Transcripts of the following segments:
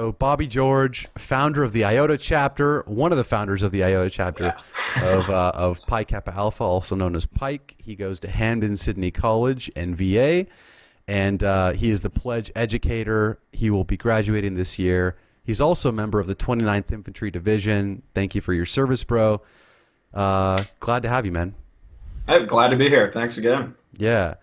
So Bobby George, founder of the IOTA chapter, one of the founders of the IOTA chapter yeah. of uh, of Pi Kappa Alpha, also known as Pike. He goes to Hampden-Sydney College and VA, and uh, he is the pledge educator. He will be graduating this year. He's also a member of the 29th Infantry Division. Thank you for your service, bro. Uh, glad to have you, man. I'm glad to be here. Thanks again. Yeah.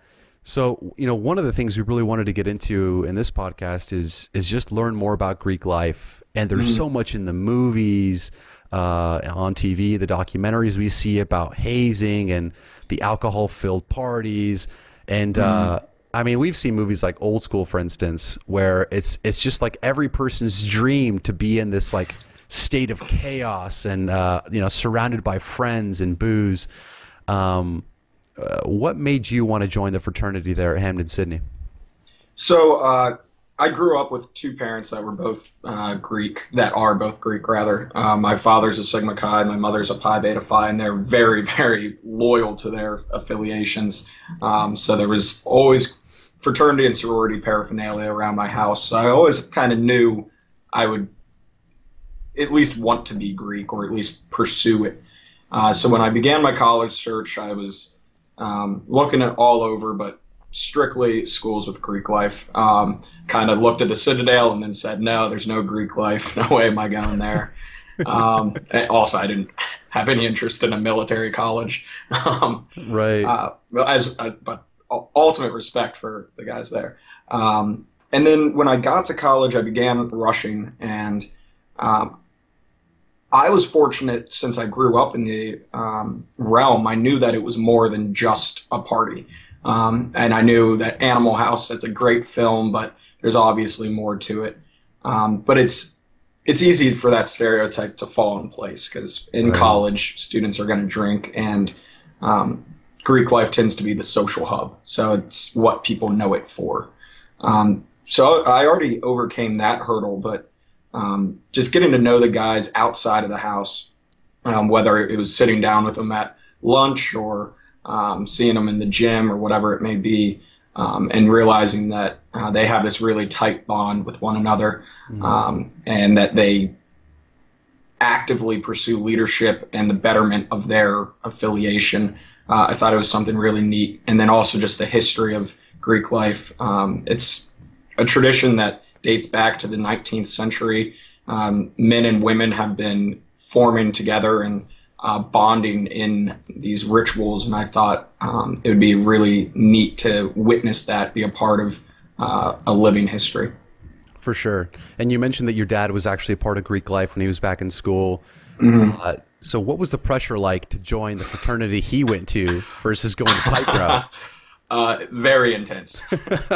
So, you know, one of the things we really wanted to get into in this podcast is is just learn more about Greek life. And there's mm-hmm. so much in the movies, uh, on TV, the documentaries we see about hazing and the alcohol-filled parties, and mm-hmm. uh, I mean, we've seen movies like Old School, for instance, where it's it's just like every person's dream to be in this like state of chaos and uh, you know surrounded by friends and booze. Um, uh, what made you want to join the fraternity there at Hampden-Sydney? So uh, I grew up with two parents that were both uh, Greek, that are both Greek rather. Uh, my father's a Sigma Chi, my mother's a Pi Beta Phi, and they're very, very loyal to their affiliations. Um, so there was always fraternity and sorority paraphernalia around my house. So I always kind of knew I would at least want to be Greek or at least pursue it. Uh, so when I began my college search, I was um, looking at all over, but strictly schools with Greek life. Um, kind of looked at the Citadel and then said, no, there's no Greek life. No way am I going there. um, also, I didn't have any interest in a military college. Um, right. Uh, as uh, but ultimate respect for the guys there. Um, and then when I got to college, I began rushing, and um, I was fortunate since I grew up in the um, realm. I knew that it was more than just a party, um, and I knew that Animal House. That's a great film, but there's obviously more to it. Um, but it's it's easy for that stereotype to fall in place because in right. college, students are going to drink, and um, Greek life tends to be the social hub. So it's what people know it for. Um, so I already overcame that hurdle, but um, just getting to know the guys outside of the house, um, whether it was sitting down with them at lunch or um, seeing them in the gym or whatever it may be, um, and realizing that uh, they have this really tight bond with one another mm-hmm. and that they actively pursue leadership and the betterment of their affiliation. Uh, I thought it was something really neat. And then also just the history of Greek life. Um, it's a tradition that dates back to the 19th century. Um, men and women have been forming together and uh, bonding in these rituals, and I thought um, it would be really neat to witness that, be a part of uh, a living history. For sure. And you mentioned that your dad was actually a part of Greek life when he was back in school. Mm-hmm. Uh, so, what was the pressure like to join the fraternity he went to versus going to Pike Uh, very intense.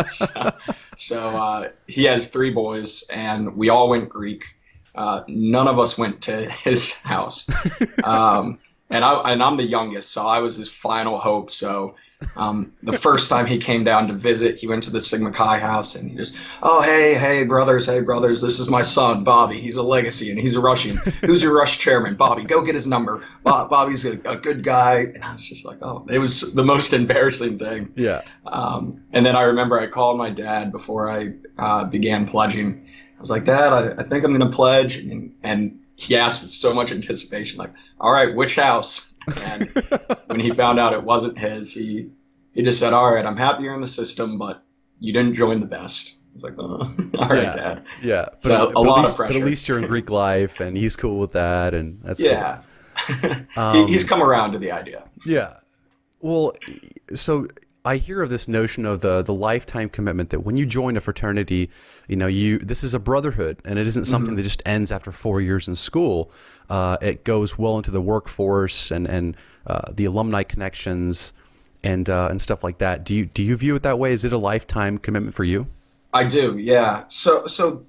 so, so uh, he has three boys, and we all went Greek. Uh, none of us went to his house, um, and I and I'm the youngest, so I was his final hope. So um, the first time he came down to visit, he went to the Sigma Chi house and he just, oh, hey, hey, brothers, hey, brothers, this is my son, Bobby. He's a legacy and he's a Russian. Who's your Rush chairman? Bobby, go get his number. Bobby's a, a, good guy. And I was just like, oh, it was the most embarrassing thing. Yeah. Um, and then I remember I called my dad before I uh, began pledging. I was like, Dad, I, I think I'm going to pledge. And, and he asked with so much anticipation, like, all right, which house? And when he found out it wasn't his, he he just said, "All right, I'm happy you're in the system, but you didn't join the best." I was like, oh, "All right, yeah, Dad." Yeah, but, so a lot least, of pressure. But at least you're in Greek life, and he's cool with that, and that's yeah. Cool. um, he's come around to the idea. Yeah. Well, so I hear of this notion of the the lifetime commitment that when you join a fraternity, you know, you this is a brotherhood, and it isn't something mm-hmm. that just ends after four years in school. Uh, it goes well into the workforce and and uh, the alumni connections and uh, and stuff like that. Do you do you view it that way? Is it a lifetime commitment for you? I do, yeah. So so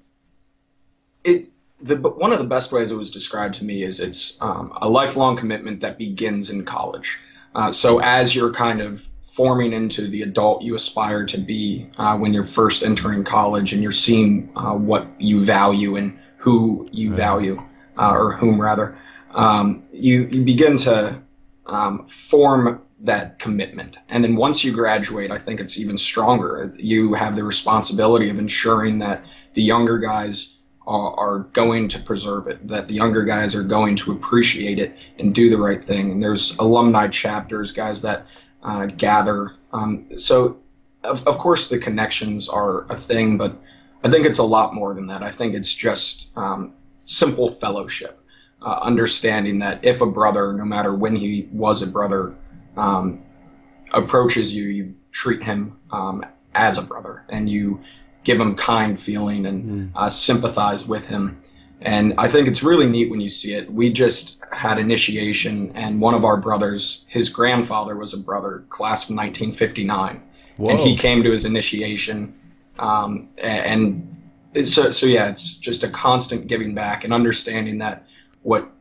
it the one of the best ways it was described to me is it's um, a lifelong commitment that begins in college. Uh, so as you're kind of forming into the adult you aspire to be uh, when you're first entering college and you're seeing uh, what you value and who you right. value uh, or whom rather um, you, you begin to um, form that commitment and then once you graduate i think it's even stronger you have the responsibility of ensuring that the younger guys are, are going to preserve it, that the younger guys are going to appreciate it and do the right thing. And there's alumni chapters, guys that uh, gather. Um, so, of, of course, the connections are a thing, but I think it's a lot more than that. I think it's just um, simple fellowship, uh, understanding that if a brother, no matter when he was a brother, um, approaches you, you treat him um, as a brother and you give him kind feeling and mm. uh, sympathize with him. And I think it's really neat when you see it. We just had initiation, and one of our brothers, his grandfather was a brother, class of 1959, Whoa. and he came to his initiation. Um, and so, so yeah, it's just a constant giving back and understanding that what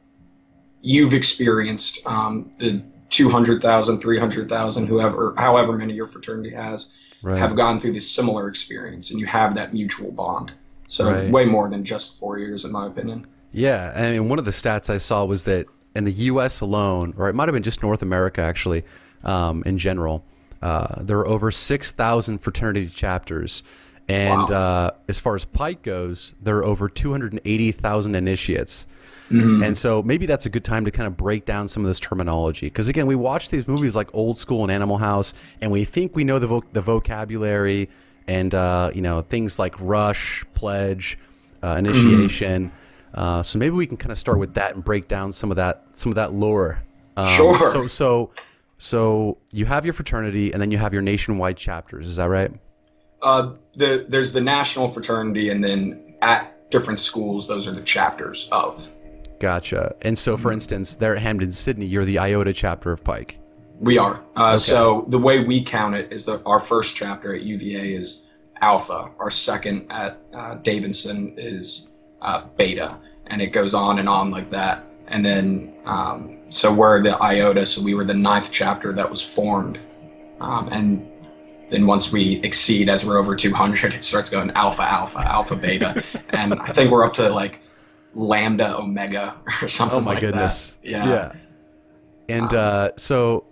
you've experienced, um, the 200,000, 300,000, whoever, however many your fraternity has, right. have gone through this similar experience, and you have that mutual bond. So right. way more than just four years, in my opinion. Yeah, I mean, one of the stats I saw was that in the U.S. alone, or it might have been just North America actually, um, in general, uh, there are over six thousand fraternity chapters, and wow. uh, as far as Pike goes, there are over two hundred and eighty thousand initiates. Mm-hmm. And so maybe that's a good time to kind of break down some of this terminology. Because again, we watch these movies like Old School and Animal House, and we think we know the, vo- the vocabulary and, uh, you know, things like rush, pledge, uh, initiation. Mm-hmm. Uh, so maybe we can kind of start with that and break down some of that, some of that lore. Um, sure. So, so, so you have your fraternity, and then you have your nationwide chapters. Is that right? Uh, the, there's the national fraternity, and then at different schools, those are the chapters of. Gotcha. And so, for mm-hmm. instance, there at Hampden-Sydney, you're the IOTA chapter of Pike. We are. Uh, okay. So the way we count it is that our first chapter at UVA is Alpha. Our second at uh, Davidson is uh, Beta, and it goes on and on like that. And then, um, so we're the IOTA. So we were the ninth chapter that was formed, um, and then once we exceed, as we're over 200, it starts going Alpha, Alpha, Alpha, Beta, and I think we're up to like lambda omega or something. Oh my like goodness! That. Yeah. Yeah. And um, uh, so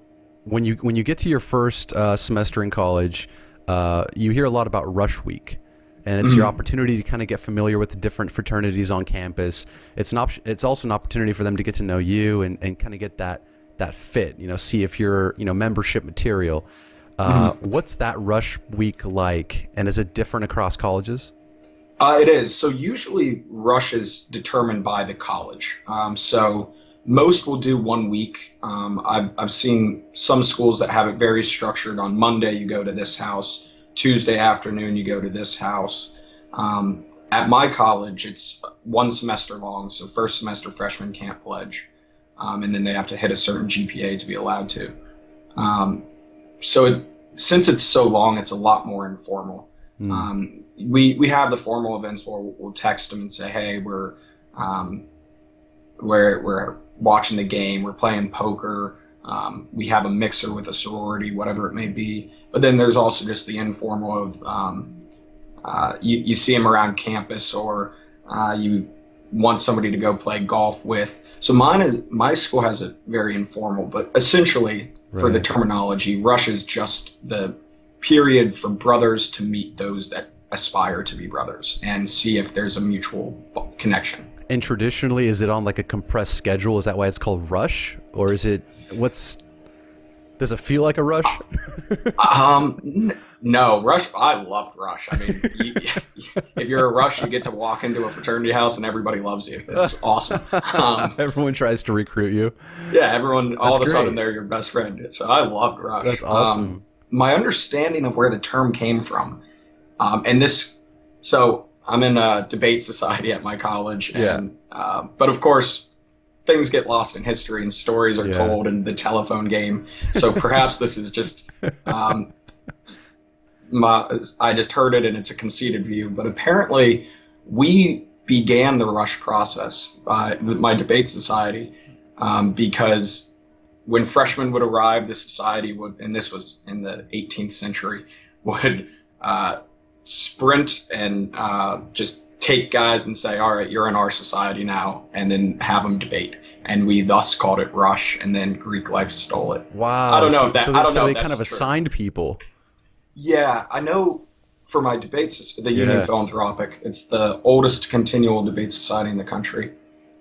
when you when you get to your first uh, semester in college, uh, you hear a lot about Rush Week, and it's mm-hmm. your opportunity to kind of get familiar with the different fraternities on campus. It's an op- It's also an opportunity for them to get to know you and, and kind of get that that fit. You know, see if you're you know membership material. Uh, mm-hmm. What's that Rush Week like, and is it different across colleges? Uh, it is. So usually rush is determined by the college. Um, so most will do one week. Um, I've, I've seen some schools that have it very structured. On Monday, you go to this house. Tuesday afternoon, you go to this house. Um, at my college, it's one semester long. So first semester freshmen can't pledge. Um, and then they have to hit a certain GPA to be allowed to. Um, so it, since it's so long, it's a lot more informal. Mm. Um, we we have the formal events where we'll, text them and say, hey, we're um, we're we're watching the game, we're playing poker, um, we have a mixer with a sorority, whatever it may be. But then there's also just the informal of um, uh, you you see them around campus or uh, you want somebody to go play golf with. So mine is my school has a very informal, but essentially right. for the terminology, rush is just the period for brothers to meet those that aspire to be brothers and see if there's a mutual connection. And traditionally, is it on like a compressed schedule? Is that why it's called rush, or is it what's? Does it feel like a rush? um, n- no, rush. I loved rush. I mean, you, if you're a rush, you get to walk into a fraternity house and everybody loves you. It's awesome. Um, everyone tries to recruit you. Yeah, everyone. That's all of a great. sudden, they're your best friend. So I loved rush. That's awesome. Um, my understanding of where the term came from, um, and this, so I'm in a debate society at my college, and yeah. uh, but of course things get lost in history and stories are yeah. told in the telephone game. So perhaps this is just um, my I just heard it and it's a conceited view, but apparently we began the rush process by my debate society um, because when freshmen would arrive, the society would, and this was in the 18th century, would uh, sprint and uh, just take guys and say, "All right, you're in our society now," and then have them debate. And we thus called it Rush, and then Greek Life stole it. Wow! I don't know so, if that. So, I don't so know they kind of true. assigned people. Yeah, I know for my debate society, the Yeah. Union Philanthropic. It's the oldest continual debate society in the country.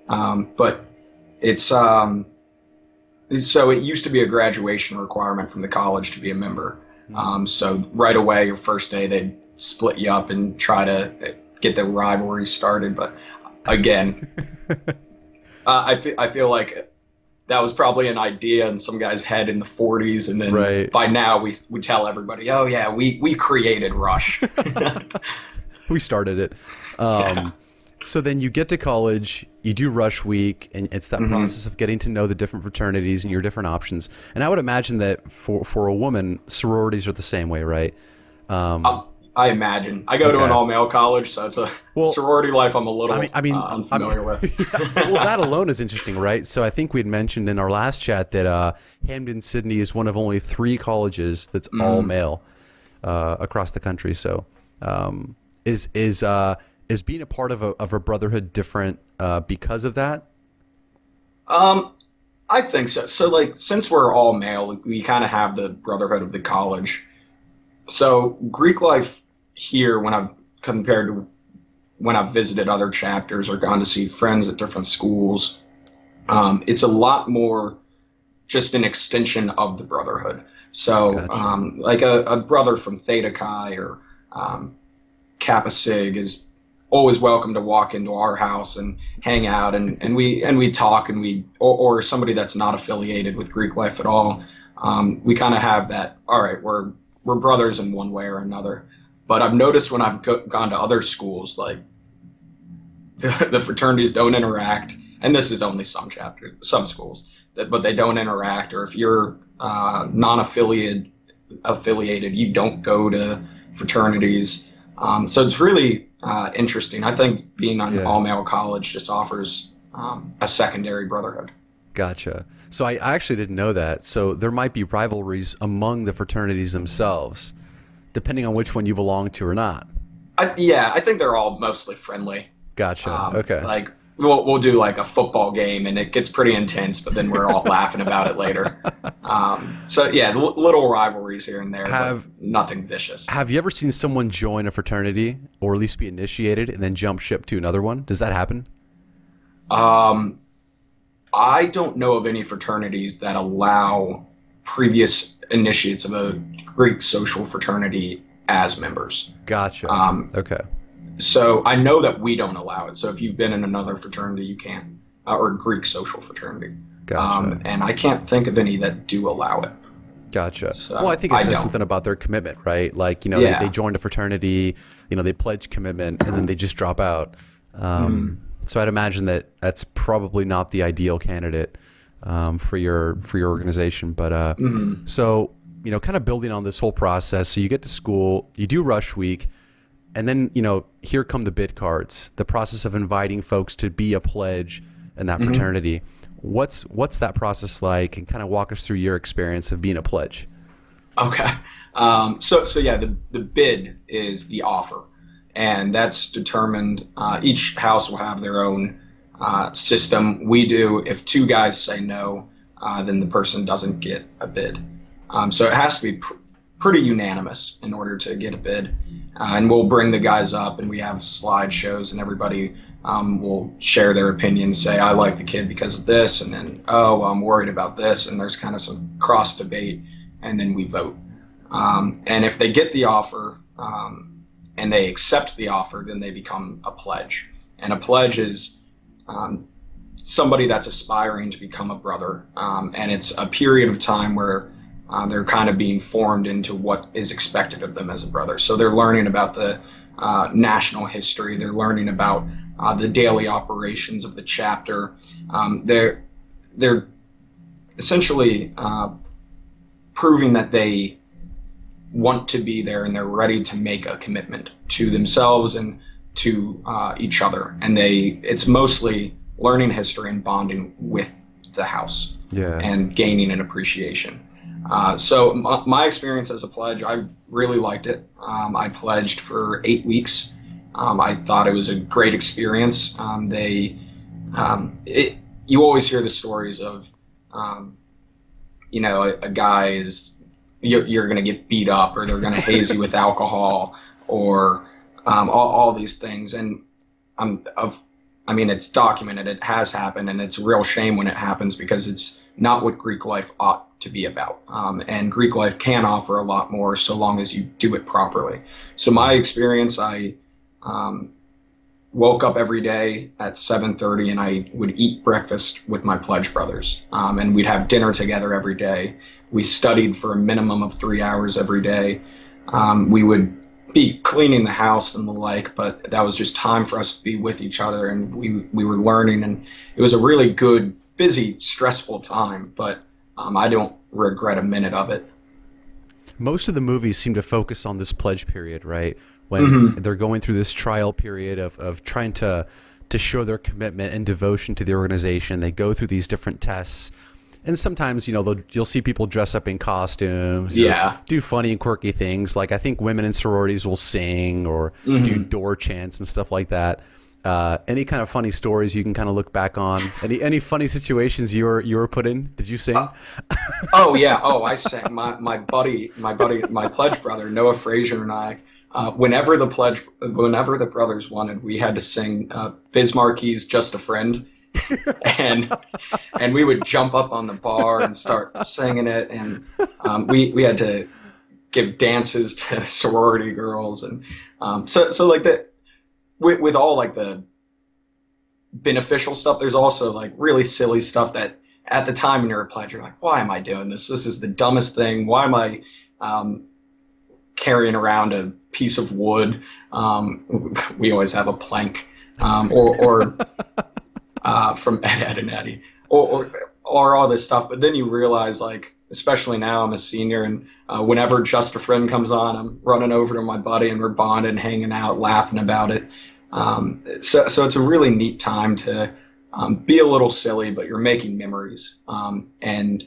Um, but it's um, so it used to be a graduation requirement from the college to be a member. Um, so right away, your first day, they'd split you up and try to get the rivalry started. But again, uh, I feel I feel like that was probably an idea in some guy's head in the 40s, and then Right. by now we we tell everybody, oh yeah, we we created Rush. we started it. Um, Yeah. So then you get to college, you do rush week, and it's that Mhm. process of getting to know the different fraternities and your different options. And I would imagine that for for a woman, sororities are the same way, right? Um, Um, I imagine. I go to an all male college, so it's a Well- sorority life I'm a little I mean- I mean, uh, unfamiliar with. well, that alone is interesting, right? So I think we'd mentioned in our last chat that uh, Hampden-Sydney is one of only three colleges that's all Mhm. male uh, across the country. So um, is is uh, is being a part of a of a brotherhood different uh, because of that? Um, I think so. So, like, since we're all male, we kind of have the brotherhood of the college. So, Greek life here, when I've compared to when I've visited other chapters or gone to see friends at different schools, um, it's a lot more just an extension of the brotherhood. So, Gotcha. um, like a, a brother from Theta Chi or um, Kappa Sig is always welcome to walk into our house and hang out and, and we and we talk and we or, or somebody that's not affiliated with Greek life at all. Um, we kind of have that. All right, we're we're brothers in one way or another. But I've noticed when I've go, gone to other schools, like the, fraternities don't interact, and this is only some chapters, some schools, that, but they don't interact. Or if you're uh, non-affiliated, affiliated, you don't go to fraternities. Um, so it's really uh, interesting. I think being on Yeah. all male college just offers um, a secondary brotherhood. Gotcha. So I, I actually didn't know that. So there might be rivalries among the fraternities themselves, depending on which one you belong to or not. I, yeah, I think they're all mostly friendly. Gotcha. Um, okay. Like we'll we'll do like a football game and it gets pretty intense, but then we're all laughing about it later. Um, so yeah, little rivalries here and there, Have- nothing vicious. Have you ever seen someone join a fraternity or at least be initiated and then jump ship to another one? Does that happen? Um, I don't know of any fraternities that allow previous initiates of a Greek social fraternity as members. Gotcha. Um, okay. So I know that we don't allow it. So if you've been in another fraternity, you can't, uh, or Greek social fraternity. Gotcha. Um, and I can't think of any that do allow it. Gotcha. So, well, I think it says something about their commitment, right? Like, you know, Yeah. they, they joined a fraternity, you know, they pledge commitment, and then they just drop out. Um, So I'd imagine that that's probably not the ideal candidate um, for your for your organization. But uh, Mhm. so you know, kind of building on this whole process. So you get to school, you do rush week, and then you know, here come the bid cards. The process of inviting folks to be a pledge in that Mm-hmm. fraternity. What's what's that process like? And kind of walk us through your experience of being a pledge. Okay. Um, so, so yeah, the, the bid is the offer, and that's determined. Uh, each house will have their own uh, system. We do. If two guys say no, uh, then the person doesn't get a bid. Um, so it has to be pr- pretty unanimous in order to get a bid. Uh, and we'll bring the guys up, and we have slideshows, and everybody um, will share their opinions. Say, I like the kid because of this, and then, oh, I'm worried about this, and there's kind of some cross debate, and then we vote. Um, and if they get the offer um, and they accept the offer, then they become a pledge. And a pledge is um, somebody that's aspiring to become a brother. Um, and it's a period of time where uh, they're kind of being formed into what is expected of them as a brother. So they're learning about the uh, national history, they're learning about uh, the daily operations of the chapter. Um, they're, they're essentially uh, proving that they want to be there and they're ready to make a commitment to themselves and to uh, each other. And they, it's mostly learning history and bonding with the house Yeah. and gaining an appreciation. Uh, so my, my experience as a pledge, I really liked it. Um, I pledged for eight weeks. Um, I thought it was a great experience. Um, they, um, it, you always hear the stories of, um, you know, a, a guy is you're, you're going to get beat up or they're going to haze you with alcohol or um, all, all these things. And I'm of, I mean, it's documented. It has happened, and it's a real shame when it happens because it's not what Greek life ought to be about. Um, and Greek life can offer a lot more so long as you do it properly. So my experience, I um, woke up every day at 7.30 and i would eat breakfast with my pledge brothers um, and we'd have dinner together every day we studied for a minimum of three hours every day um, we would be cleaning the house and the like but that was just time for us to be with each other and we, we were learning and it was a really good busy stressful time but um, i don't regret a minute of it most of the movies seem to focus on this pledge period right when mm-hmm. they're going through this trial period of, of trying to to show their commitment and devotion to the organization. They go through these different tests. And sometimes, you know, you'll see people dress up in costumes, yeah, do funny and quirky things. Like I think women in sororities will sing or mm-hmm. do door chants and stuff like that. Uh, any kind of funny stories you can kind of look back on? Any any funny situations you were you were put in? Did you sing? Uh, oh yeah, oh I sang. My my buddy, my buddy, my pledge brother Noah Frazier and I uh, whenever the pledge, whenever the brothers wanted, we had to sing uh, Biz "Just a Friend," and and we would jump up on the bar and start singing it, and um, we we had to give dances to sorority girls, and um, so so like that with, with all like the beneficial stuff. There's also like really silly stuff that at the time when you're a pledge, you're like, why am I doing this? This is the dumbest thing. Why am I um, carrying around a piece of wood. Um, we always have a plank, um, or, or uh, from Ed, Edd n Eddy, or, or, or all this stuff. But then you realize, like, especially now I'm a senior, and uh, whenever Just a Friend comes on, I'm running over to my buddy and we're bonding, hanging out, laughing about it. Um, so, so it's a really neat time to um, be a little silly, but you're making memories. Um, and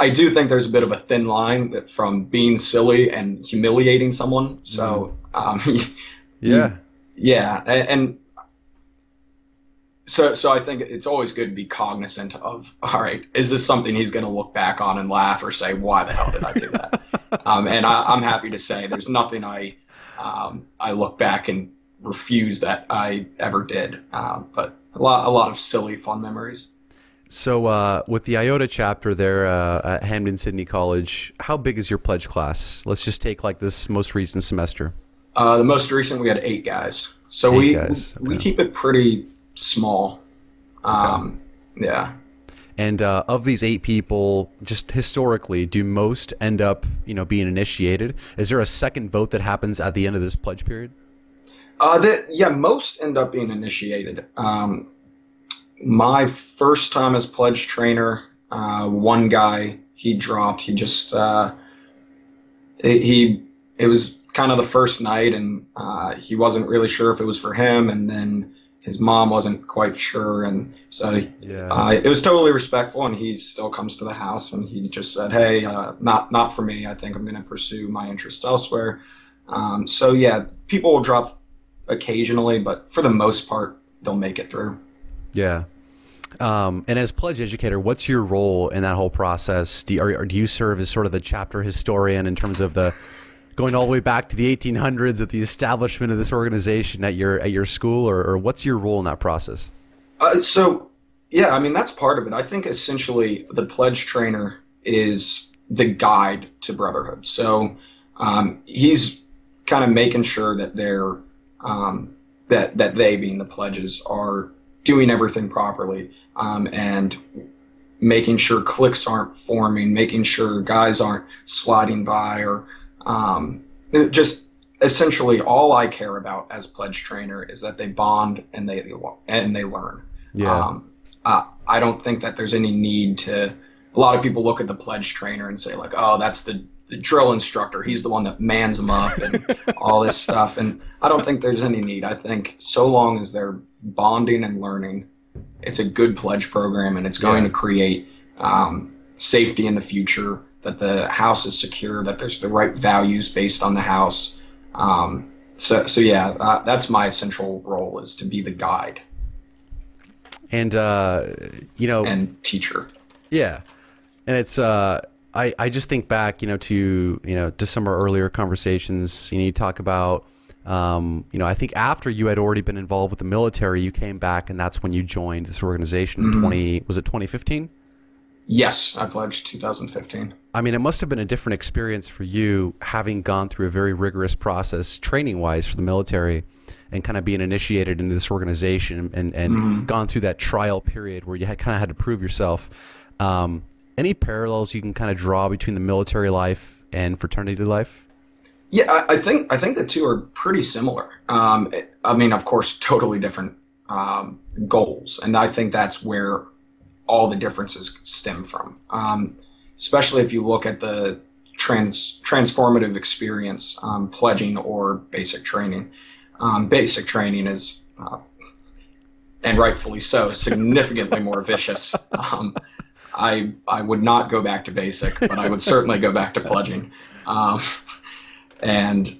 I do think there's a bit of a thin line from being silly and humiliating someone. So, mm-hmm. um, yeah, yeah, and, and, so so I think it's always good to be cognizant of. All right, is this something he's going to look back on and laugh or say, "Why the hell did I do that?" um, and I, am happy to say there's nothing I um, I look back and refuse that I ever did. Um, but a lot a lot of silly fun memories. So, uh, with the IOTA chapter there uh, at Hampden-Sydney College, how big is your pledge class? Let's just take like this most recent semester. Uh, the most recent, we had eight guys. So eight we guys. Okay. we keep it pretty small. Um, okay. Yeah. And uh, of these eight people, just historically, do most end up, you know, being initiated? Is there a second vote that happens at the end of this pledge period? Uh, that yeah, most end up being initiated. Um, my first time as pledge trainer, uh, one guy he dropped. He just uh, he it was kind of the first night, and uh, he wasn't really sure if it was for him, and then his mom wasn't quite sure, and so yeah. uh, it was totally respectful. And he still comes to the house, and he just said, "Hey, uh, not not for me. I think I'm going to pursue my interest elsewhere." Um, so yeah, people will drop occasionally, but for the most part, they'll make it through. Yeah. Um, and as pledge educator, what's your role in that whole process? Do you, or do you serve as sort of the chapter historian in terms of the going all the way back to the 1800s at the establishment of this organization at your at your school, or, or what's your role in that process? Uh, so, yeah, I mean that's part of it. I think essentially the pledge trainer is the guide to brotherhood. So um, he's kind of making sure that they're um, that that they, being the pledges, are doing everything properly um, and making sure cliques aren't forming, making sure guys aren't sliding by, or um, just essentially all I care about as pledge trainer is that they bond and they and they learn. Yeah. Um, uh, I don't think that there's any need to. A lot of people look at the pledge trainer and say like, oh, that's the the drill instructor. He's the one that mans them up and all this stuff. And I don't think there's any need. I think so long as they're bonding and learning, it's a good pledge program and it's going yeah. to create um, safety in the future. That the house is secure. That there's the right values based on the house. Um, so, so yeah, uh, that's my central role is to be the guide. And uh, you know, and teacher. Yeah, and it's uh, I, I just think back, you know, to you know to some of our earlier conversations. You know, you talk about, um, you know, I think after you had already been involved with the military, you came back, and that's when you joined this organization. Mhm. Twenty was it twenty fifteen? Yes, I pledged 2015. I mean, it must have been a different experience for you having gone through a very rigorous process, training wise, for the military, and kind of being initiated into this organization and and Mhm. gone through that trial period where you had kind of had to prove yourself. Um, any parallels you can kind of draw between the military life and fraternity life? Yeah, I, I think I think the two are pretty similar. Um, I mean, of course, totally different um, goals, and I think that's where all the differences stem from. Um, especially if you look at the trans transformative experience, um, pledging or basic training. Um, basic training is, uh, and rightfully so, significantly more vicious. Um, I I would not go back to basic, but I would certainly go back to pledging. Um, and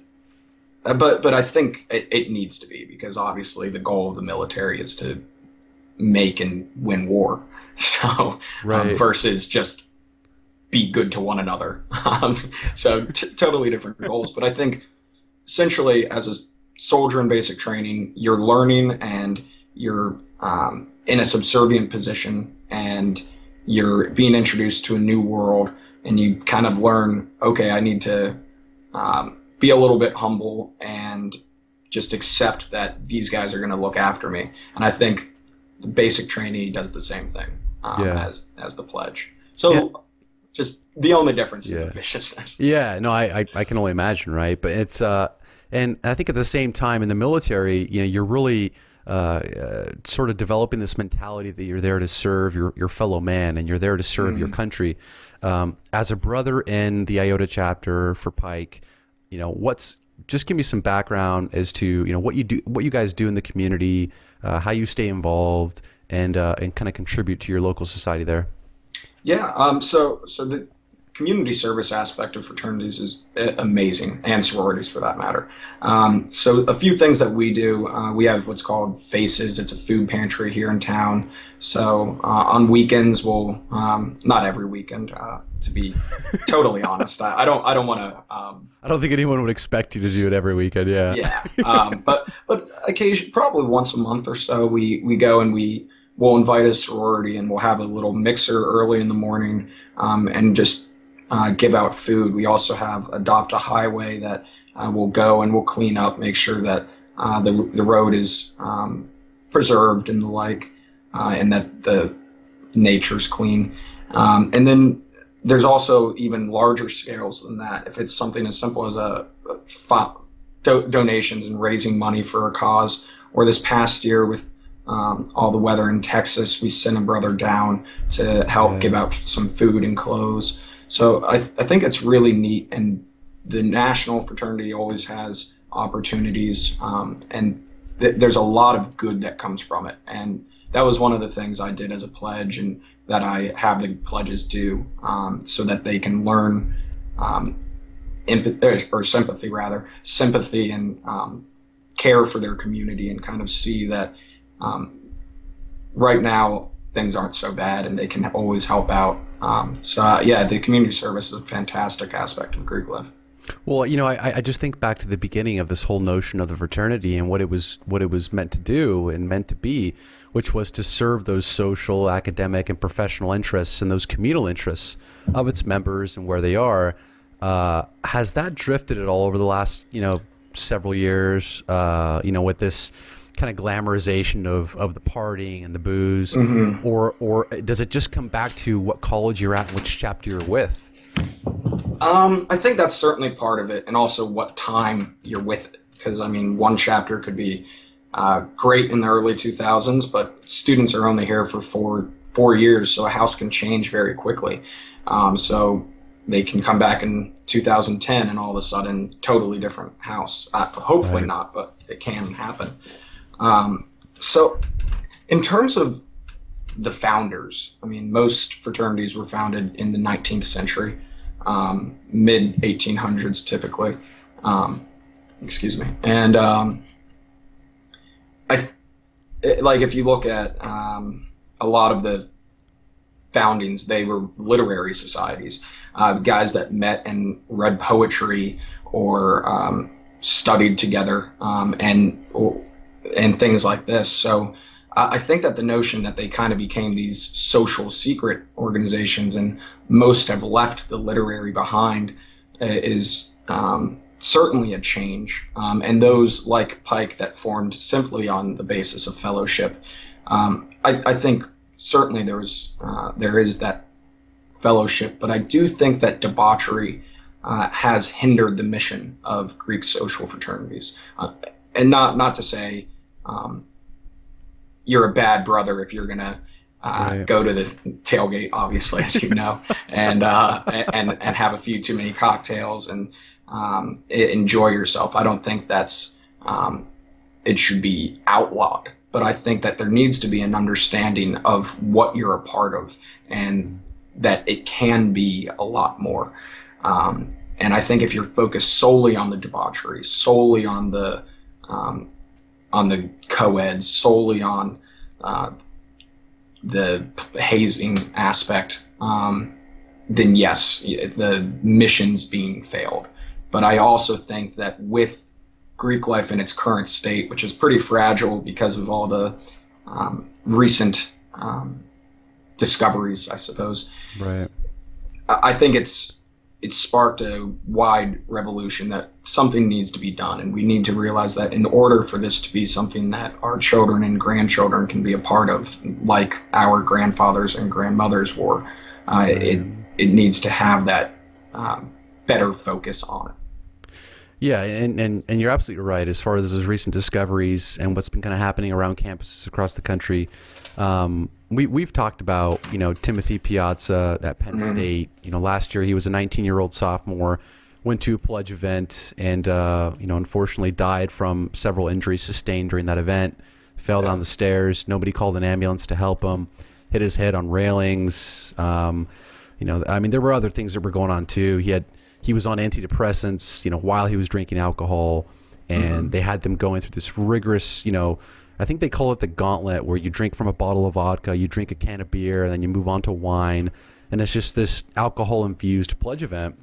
uh, but but I think it, it needs to be because obviously the goal of the military is to make and win war. So um, versus just be good to one another. Um, so t- totally different goals. But I think essentially as a soldier in basic training, you're learning and you're um, in a subservient position and you're being introduced to a new world and you kind of learn, okay, I need to um, be a little bit humble and just accept that these guys are going to look after me. And I think the basic trainee does the same thing um, Yeah. as as the pledge. So Yeah. just the only difference is Yeah. the viciousness. Yeah, no, I, I, I can only imagine, right? But it's uh, and I think at the same time in the military, you know, you're really uh, uh, sort of developing this mentality that you're there to serve your, your fellow man and you're there to serve your country. Um, as a brother in the IOTA chapter for Pike, you know, what's just give me some background as to you know what you do, what you guys do in the community, uh, how you stay involved, and uh, and kind of contribute to your local society there. Yeah. Um. So so the community service aspect of fraternities is uh, amazing, and sororities for that matter. Um, so a few things that we do. Uh, we have what's called Faces. It's a food pantry here in town. So uh, on weekends, we'll um, not every weekend, uh, to be totally honest. I, I don't I don't want to. Um, I don't think anyone would expect you to do it every weekend. Yeah. yeah. Um, but but occasion probably once a month or so we we go and we will invite a sorority and we'll have a little mixer early in the morning um, and just uh, give out food. We also have adopt a highway that uh, will go and we'll clean up, make sure that uh, the the road is um, preserved and the like, uh, and that the nature's clean. Um, and then there's also even larger scales than that. If it's something as simple as a, a do- donations and raising money for a cause, or this past year with um, all the weather in Texas, we sent a brother down to help Yeah. give out some food and clothes. So I, I think it's really neat, and the national fraternity always has opportunities, um, and th- there's a lot of good that comes from it. And that was one of the things I did as a pledge, and that I have the pledges do, um, so that they can learn um, empathy or sympathy rather, sympathy and um, care for their community, and kind of see that um, right now things aren't so bad, and they can always help out. Um, so uh, yeah, the community service is a fantastic aspect of Greek life. Well, you know, I, I just think back to the beginning of this whole notion of the fraternity and what it was what it was meant to do and meant to be, which was to serve those social, academic, and professional interests and those communal interests of its members and where they are. Uh, has that drifted at all over the last, you know, several years? Uh, you know, with this kind of glamorization of, of the partying and the booze, or or does it just come back to what college you're at and which chapter you're with? Um, I think that's certainly part of it, and also what time you're with it. Because I mean, one chapter could be uh, great in the early 2000s, but students are only here for four four years, so a house can change very quickly. Um, so they can come back in 2010 and all of a sudden totally different house. Uh, hopefully Right. not, but it can happen. Um, so in terms of the founders, I mean, most fraternities were founded in the 19th century um, mid 1800s typically. Um, excuse me. And um, I, it, like, if you look at um, a lot of the foundings, they were literary societies, uh, guys that met and read poetry or um, studied together and and things like this. So I think that the notion that they kind of became these social secret organizations and most have left the literary behind uh, is um, certainly a change. Um, and those like Pike that formed simply on the basis of fellowship, um, I, I, think certainly there is uh, there is that fellowship, but I do think that debauchery uh, has hindered the mission of Greek social fraternities, uh, and not not to say um, you're a bad brother if you're gonna. Uh, right. Go to the tailgate, obviously, as you know, and uh, and and have a few too many cocktails and um, enjoy yourself. I don't think that's um, it should be outlawed but I think that there needs to be an understanding of what you're a part of and that it can be a lot more. Um, and I think if you're focused solely on the debauchery, solely on the um, on the co-eds, solely on uh, the hazing aspect, um, then yes, the mission's being failed. But I also think that with Greek life in its current state, which is pretty fragile because of all the um, recent um, discoveries, I suppose. Right. I think it's it's sparked a wide revolution that something needs to be done, and we need to realize that in order for this to be something that our children and grandchildren can be a part of, like our grandfathers and grandmothers were, uh, it it needs to have that um, better focus on it. Yeah, and, and, and you're absolutely right as far as those recent discoveries and what's been kind of happening around campuses across the country. Um, we, we've talked about, you know, Timothy Piazza at Penn mm-hmm. State. You know, last year he was a 19 year old sophomore, went to a pledge event, and, uh, you know, unfortunately died from several injuries sustained during that event. Fell yeah. down the stairs. Nobody called an ambulance to help him. Hit his head on railings. Um, you know, I mean, there were other things that were going on too. He had he was on antidepressants, you know, while he was drinking alcohol, and mm-hmm. they had them going through this rigorous, you know, I think they call it the gauntlet, where you drink from a bottle of vodka, you drink a can of beer, and then you move on to wine, and it's just this alcohol infused pledge event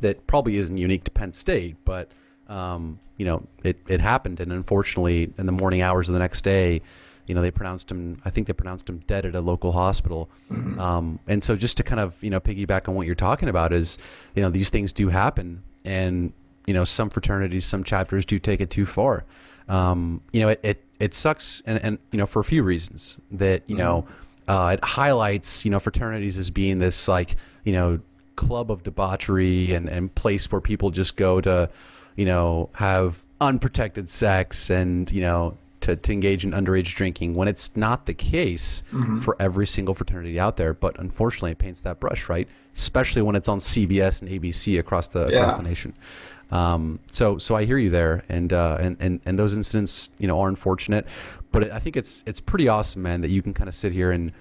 that probably isn't unique to Penn State, but um, you know, it it happened, and unfortunately, in the morning hours of the next day you know, they pronounced him. I think they pronounced him dead at a local hospital. Mm-hmm. Um, and so, just to kind of you know piggyback on what you're talking about is, you know, these things do happen, and you know, some fraternities, some chapters do take it too far. Um, you know, it, it it sucks, and and you know, for a few reasons that you mm-hmm. know, uh, it highlights you know fraternities as being this like you know club of debauchery and and place where people just go to, you know, have unprotected sex and you know to, to engage in underage drinking when it's not the case mm-hmm. for every single fraternity out there. But unfortunately, it paints that brush, right? Especially when it's on CBS and ABC across the yeah. across the nation. Um, so so I hear you there, and uh, and and and those incidents, you know, are unfortunate. But I think it's it's pretty awesome, man, that you can kind of sit here and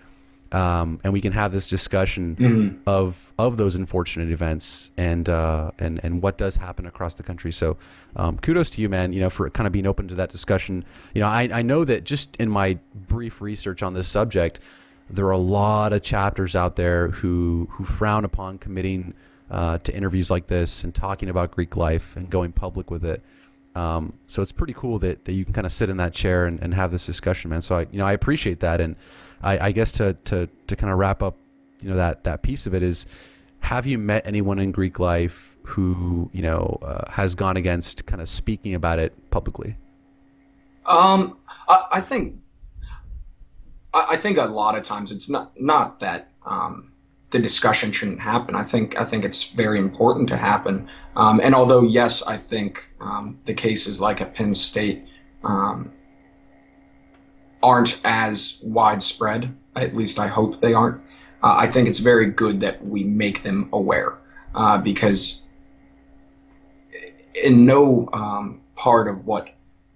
um, and we can have this discussion mm-hmm. of of those unfortunate events and uh, and and what does happen across the country. So, um, kudos to you, man. You know, for kind of being open to that discussion. You know, I I know that just in my brief research on this subject, there are a lot of chapters out there who who frown upon committing uh, to interviews like this and talking about Greek life and going public with it. Um, so it's pretty cool that, that you can kind of sit in that chair and, and have this discussion, man. So I, you know, I appreciate that. And I, I guess to, to, to kind of wrap up, you know, that, that piece of it is, have you met anyone in Greek life who, you know, uh, has gone against kind of speaking about it publicly? Um, I, I think, I, I think a lot of times it's not, not that, um, the discussion shouldn't happen. I think I think it's very important to happen. Um, and although yes, I think um, the cases like at Penn State um, aren't as widespread. At least I hope they aren't. Uh, I think it's very good that we make them aware uh, because in no um, part of what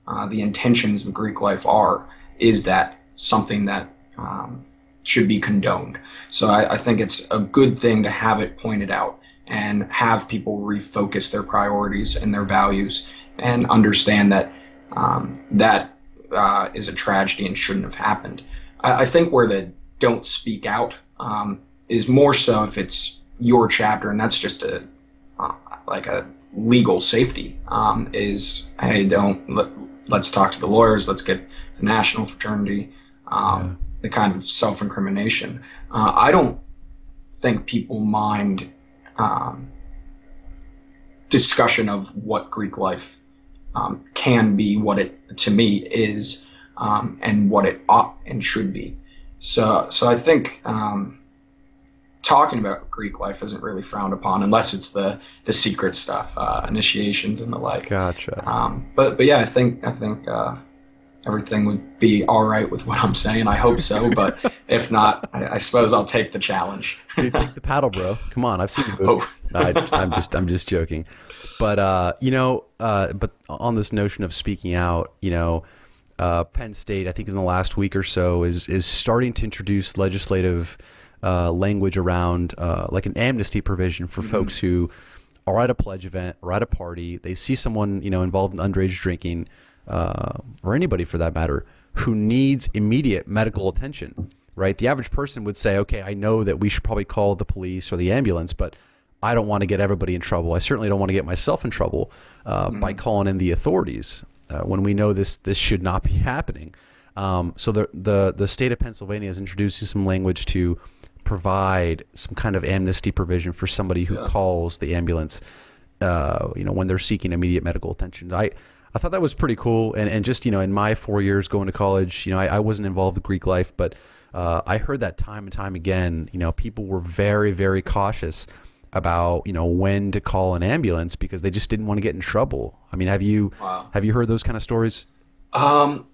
uh, the intentions of Greek life are is that something that um, should be condoned. So I, I, think it's a good thing to have it pointed out and have people refocus their priorities and their values and understand that um, that uh, is a tragedy and shouldn't have happened. I, I, think where the don't speak out um, is more so if it's your chapter, and that's just a uh, like a legal safety. Um, is hey, don't let, us talk to the lawyers. Let's get the national fraternity. Um, yeah. The kind of self-incrimination. Uh, I don't think people mind um, discussion of what Greek life um, can be, what it to me is, um, and what it ought and should be. So, so I think um, talking about Greek life isn't really frowned upon unless it's the the secret stuff, uh, initiations and the like. Gotcha. Um, but but yeah, I think I think uh, everything would be all right with what I'm saying. I hope so, but if not, I, I, suppose I'll take the challenge. Dude, take the paddle, bro. Come on, I've seen the movies. Oh. I, am just I'm just joking, but uh, you know, uh, but on this notion of speaking out, you know uh, Penn State, I think in the last week or so, is is starting to introduce legislative uh, language around uh, like an amnesty provision for mm-hmm. folks who are at a pledge event or at a party. They see someone you know involved in underage drinking, uh, or anybody for that matter, who needs immediate medical attention. Right, the average person would say, "Okay, I know that we should probably call the police or the ambulance, but." I don't want to get everybody in trouble. I certainly don't want to get myself in trouble uh, mm-hmm. by calling in the authorities uh, when we know this this should not be happening. Um, so the, the the state of Pennsylvania is introducing some language to provide some kind of amnesty provision for somebody who yeah. calls the ambulance, uh, you know, when they're seeking immediate medical attention. I I thought that was pretty cool, and and just you know, in my four years going to college, you know, I, I wasn't involved with Greek life, but uh, I heard that time and time again. You know, people were very very cautious about you know when to call an ambulance because they just didn't want to get in trouble. I mean, have you wow. have you heard those kind of stories? Um,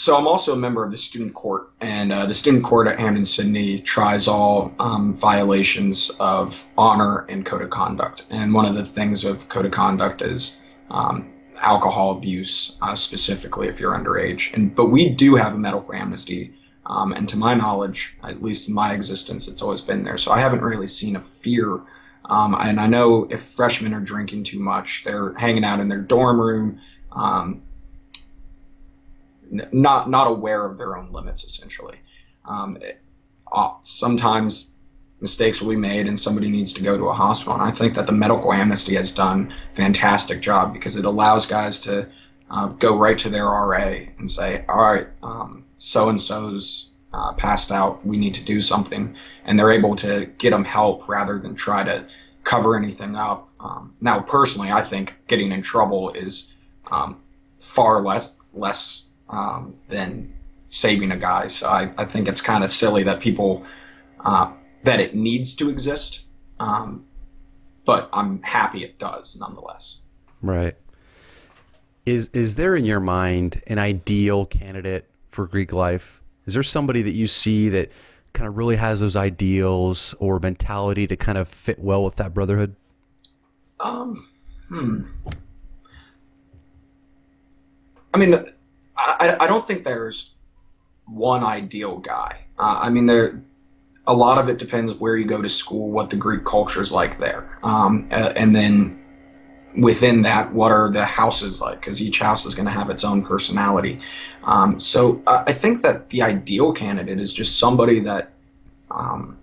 so I'm also a member of the student court, and uh, the student court at Hampden-Sydney tries all um, violations of honor and code of conduct. And one of the things of code of conduct is um, alcohol abuse, uh, specifically if you're underage. And but we do have a medical amnesty um, and to my knowledge, at least in my existence, it's always been there. So I haven't really seen a fear. Um, and I know if freshmen are drinking too much, they're hanging out in their dorm room, um, not not aware of their own limits. Essentially, um, it, uh, sometimes mistakes will be made, and somebody needs to go to a hospital. And I think that the medical amnesty has done a fantastic job because it allows guys to uh, go right to their RA and say, "All right." Um, so and so's uh, passed out. We need to do something, and they're able to get them help rather than try to cover anything up. Um, now, personally, I think getting in trouble is um, far less less um, than saving a guy. So I, I think it's kind of silly that people uh, that it needs to exist, um, but I'm happy it does nonetheless. Right. Is is there in your mind an ideal candidate for Greek life? Is there somebody that you see that kind of really has those ideals or mentality to kind of fit well with that brotherhood? Um, hmm. I mean, I, I don't think there's one ideal guy. Uh, I mean, there a lot of it depends where you go to school, what the Greek culture is like there, um, and then within that, what are the houses like? Because each house is going to have its own personality. Um, so I think that the ideal candidate is just somebody that um,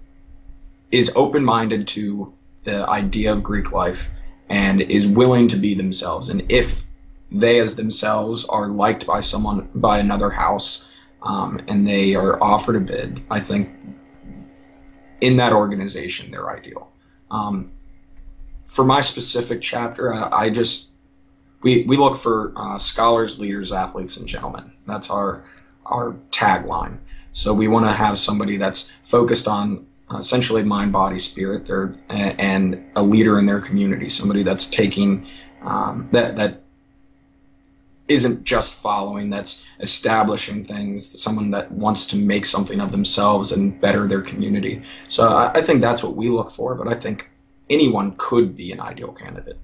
is open minded to the idea of Greek life and is willing to be themselves. And if they, as themselves, are liked by someone, by another house, um, and they are offered a bid, I think in that organization, they're ideal. Um, for my specific chapter, I, I just we we look for uh, scholars, leaders, athletes, and gentlemen. That's our our tagline. So we want to have somebody that's focused on uh, essentially mind, body, spirit. They're and a leader in their community, somebody that's taking um, that that isn't just following, that's establishing things, someone that wants to make something of themselves and better their community. So I, I think that's what we look for, but I think anyone could be an ideal candidate.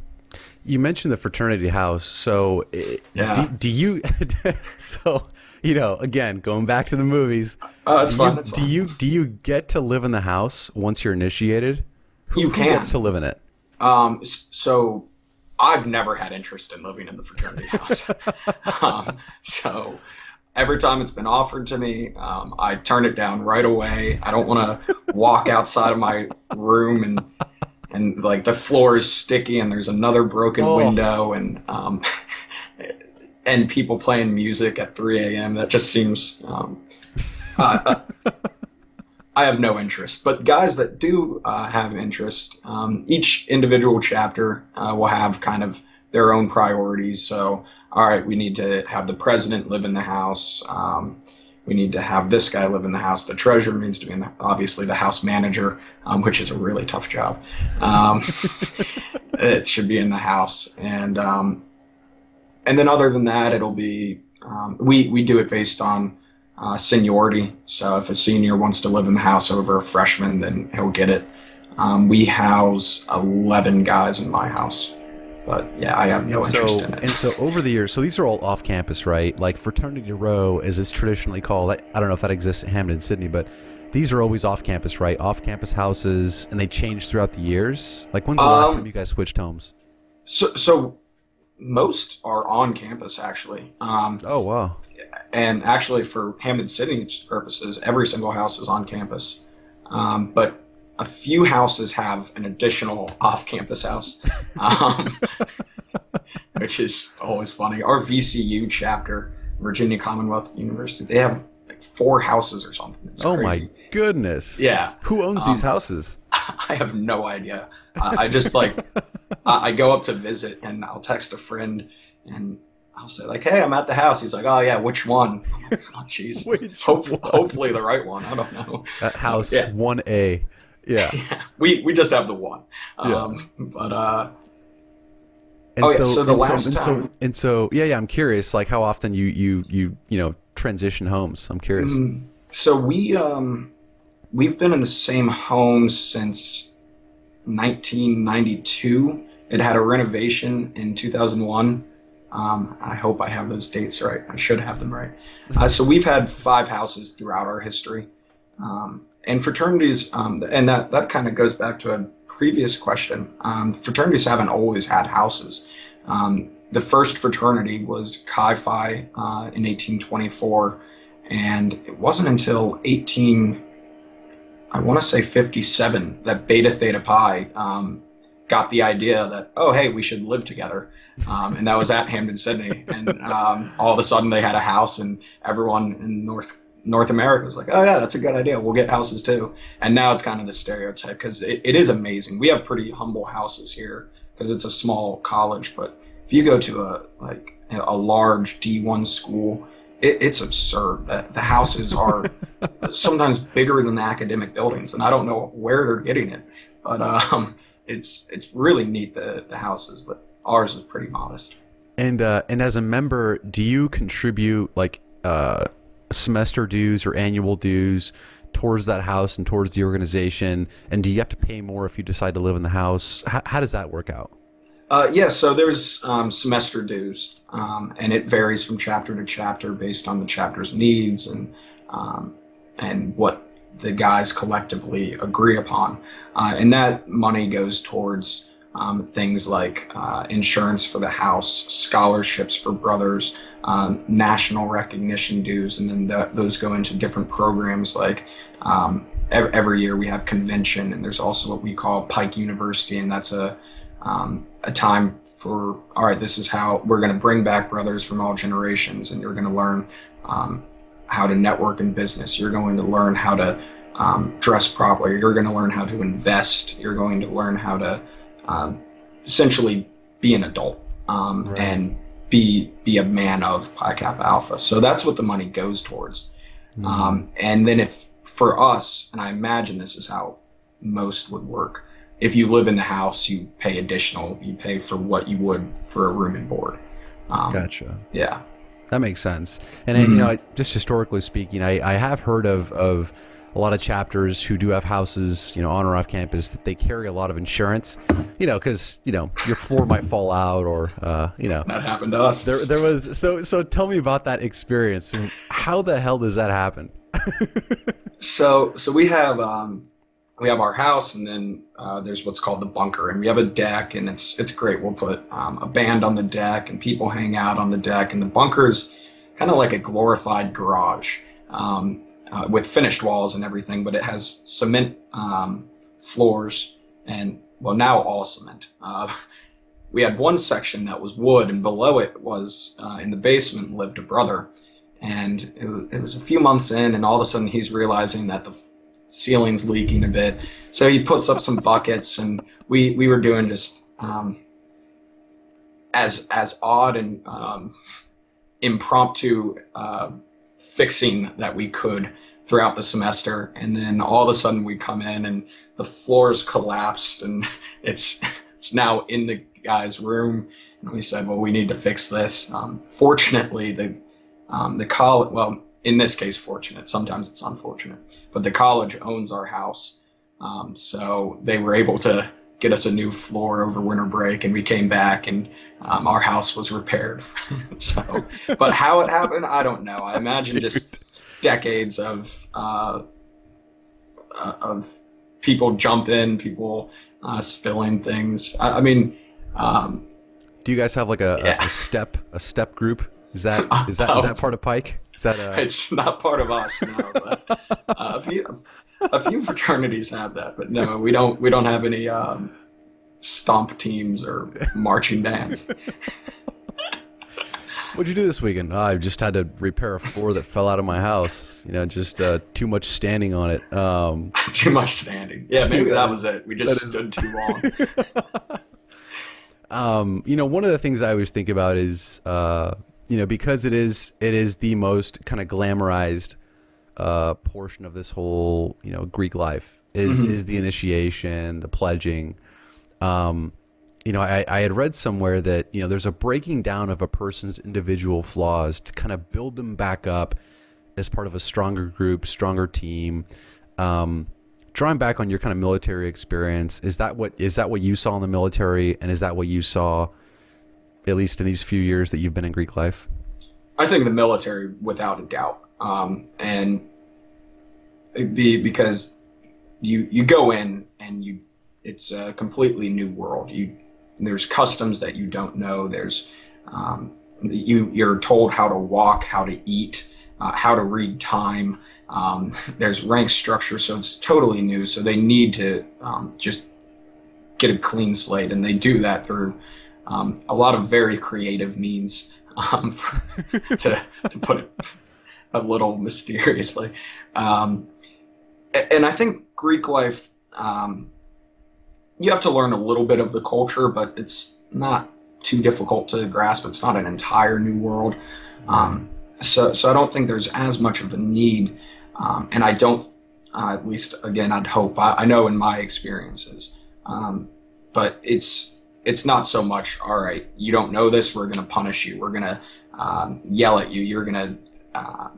You mentioned the fraternity house, so eh, yeah. do, do you? so you know, again, going back to the movies. That's do fun. You, do you do you get to live in the house once you're initiated? Who, you can. Gets to live in it? Um, so I've never had interest in living in the fraternity house. um, so every time it's been offered to me, um, I turn it down right away. I don't want to walk outside of my room and and like the floor is sticky and there's another broken Oh. window and um, and people playing music at 3 a.m. That just seems. Um, uh, uh, I have no interest, but guys that do uh, have interest, um, each individual chapter uh, will have kind of their own priorities. So, all right, we need to have the president live in the house. Um, we need to have this guy live in the house. The treasurer needs to be in the, obviously the house manager, um, which is a really tough job. Um, it should be in the house, and um, and then other than that, it'll be um, we we do it based on uh, seniority. So if a senior wants to live in the house over a freshman, then he'll get it. Um, we house 11 guys in my house. But yeah, I have no and so, interest in it. and so over the years, so these are all off campus, right? Like fraternity row, as it's traditionally called. I, I don't know if that exists in Hampden-Sydney, but these are always off campus, right? Off campus houses, and they change throughout the years. Like when's the last Um, time you guys switched homes? So, so most are on campus actually. Um, Oh wow, and actually for Hampden-Sydney's purposes, every single house is on campus. Um, but a few houses have an additional off-campus house, um, which is always funny. Our VCU chapter, Virginia Commonwealth University, they have like four houses or something. It's oh crazy. my goodness. Yeah, Who owns Um, these houses? I have no idea. I, I just like I, I go up to visit and I'll text a friend and I'll say like, "Hey, I'm at the house." He's like, "Oh yeah, which one?" I'm like, "Oh jeez, Which Hope, one? hopefully the right one. I don't know. That house yeah. one A. Yeah. we we just have the one. Yeah. Um, But uh, And Oh, yeah, so, so the and last so, and time- so, and so, yeah, yeah. I'm curious, like how often you you you you know transition homes. I'm curious. mm, so we um we've been in the same home since 1992. It had a renovation in 2001. Um, I hope I have those dates right. I should have them right. Uh, so we've had five houses throughout our history, um, and fraternities, um, and that that kind of goes back to a previous question. Um, fraternities haven't always had houses. Um, the first fraternity was Chi Phi uh, in 1824, and it wasn't until 18, I want to say 57, that Beta Theta Pi um, got the idea that oh hey we should live together. Um, and that was at Hampden-Sydney, and um, all of a sudden they had a house, and everyone in North North America was like, "Oh yeah, that's a good idea. We'll get houses too." And now it's kind of the stereotype because it, it is amazing. We have pretty humble houses here because it's a small college, but if you go to a like a large D1 school, it, it's absurd that the houses are sometimes bigger than the academic buildings, and I don't know where they're getting it, but um, it's it's really neat the the houses, but ours is pretty modest. And uh, and as a member, do you contribute like uh, semester dues or annual dues towards that house and towards the organization? And do you have to pay more if you decide to live in the house? How, how does that work out? Uh, yeah, so there's um, semester dues, um, and it varies from chapter to chapter based on the chapter's needs and um, and what the guys collectively agree upon. Uh, and that money goes towards um, things like uh, insurance for the house, scholarships for brothers, um, national recognition dues, and then the, those go into different programs like um, ev- every year we have convention, and there's also what we call Pike University, and that's a um, a time for all right this is how we're going to bring back brothers from all generations and you're going to learn um, how to network in business. You're going to learn how to um, dress properly. You're going to learn how to invest. You're going to learn how to um, essentially be an adult um, Right. and be be a man of pi kappa alpha so that's what the money goes towards Mm-hmm. um, and then if for us, and I imagine this is how most would work, if you live in the house, you pay additional. You pay for what you would for a room and board. Um, Gotcha. Yeah. That makes sense. And you Mhm. know, I- just historically speaking, I, I have heard of, of a lot of chapters who do have houses, you know, on or off campus that they carry a lot of insurance, you know, because you know your floor might fall out or uh, you know. That happened to us. There, there was so so. Tell me about that experience. How the hell does that happen? So so we have um, we have our house, and then uh, there's what's called the bunker, and we have a deck, and it's it's great. We'll put um, a band on the deck, and people hang out on the deck, and the bunkers kind of like a glorified garage um, uh, with finished walls and everything, but it has cement um, floors and well now all cement. Uh, we had one section that was wood, and below it was uh, in the basement lived a brother. And it, it, was a few months in, and all of a sudden he's realizing that the ceiling's leaking a bit. So he puts up some buckets, and we we were doing just um, as as odd and um, impromptu uh, fixing that we could throughout the semester. And then all of a sudden we come in, and the floors collapsed, and it's it's now in the guy's room. And we said, well, we need to fix this. Um, fortunately, the um, the college, well, in this case, fortunate. Sometimes it's unfortunate, but the college owns our house, um, so they were able to get us a new floor over winter break, and we came back and um, our house was repaired. so, but how it happened, I don't know. I imagine just decades of uh, uh, of people jumping, people uh, spilling things. I, I mean, um, do you guys have like a, yeah. a, a, step a step group? Is that is that is that part of Pike? Is that a... It's not part of us. No, but, uh, a few a few fraternities have that, but no, we don't. We don't have any um, stomp teams or marching bands. What'd you do this weekend? Oh, I just had to repair a floor that fell out of my house. You know, just uh, too much standing on it. Um, too much standing. Yeah, maybe that was it. We just stood too long. um, you know, one of the things I always think about is, uh, you know, because it is it is the most kind of glamorized uh, portion of this whole you know Greek life is mm-hmm. is the initiation, the pledging. Um, you know, I, I had read somewhere that you know there's a breaking down of a person's individual flaws to kind of build them back up as part of a stronger group, stronger team. Um, drawing back on your kind of military experience, is that what is that what you saw in the military, and is that what you saw, at least in these few years that you've been in Greek life? I think the military, without a doubt, um, and be because you you go in and you it's a completely new world. You there's customs that you don't know. There's um, you you're told how to walk, how to eat, uh, how to read time. Um, there's rank structure, so it's totally new. So they need to um, just get a clean slate, and they do that through um, a lot of very creative means. Um, to to put it a little mysteriously, um, and I think Greek life you have to learn a little bit of the culture, but it's not too difficult to grasp. It's not an entire new world. Um, so, so I don't think there's as much of a need. Um, and I don't, uh, at least again, I'd hope. I, I know in my experiences, um, but it's it's not so much. All right, you don't know this. We're going to punish you. We're going to um, yell at you. You're going to uh,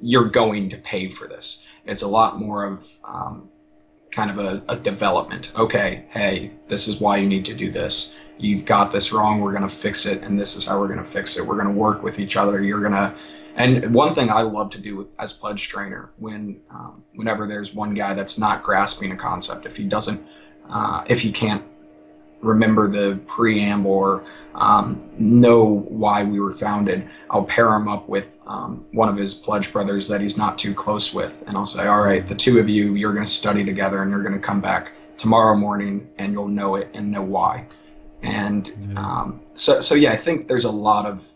you're going to pay for this. It's a lot more of um, kind of a, a development. Okay, hey, this is why you need to do this. You've got this wrong. We're going to fix it, and this is how we're going to fix it. We're going to work with each other. You're going to and one thing I love to do as pledge trainer, when um, whenever there's one guy that's not grasping a concept, if he doesn't, uh, if he can't remember the preamble or um, know why we were founded, I'll pair him up with um, one of his pledge brothers that he's not too close with, and I'll say, "All right, the two of you, you're going to study together, and you're going to come back tomorrow morning, and you'll know it and know why." And. Um, so, so yeah, I think there's a lot of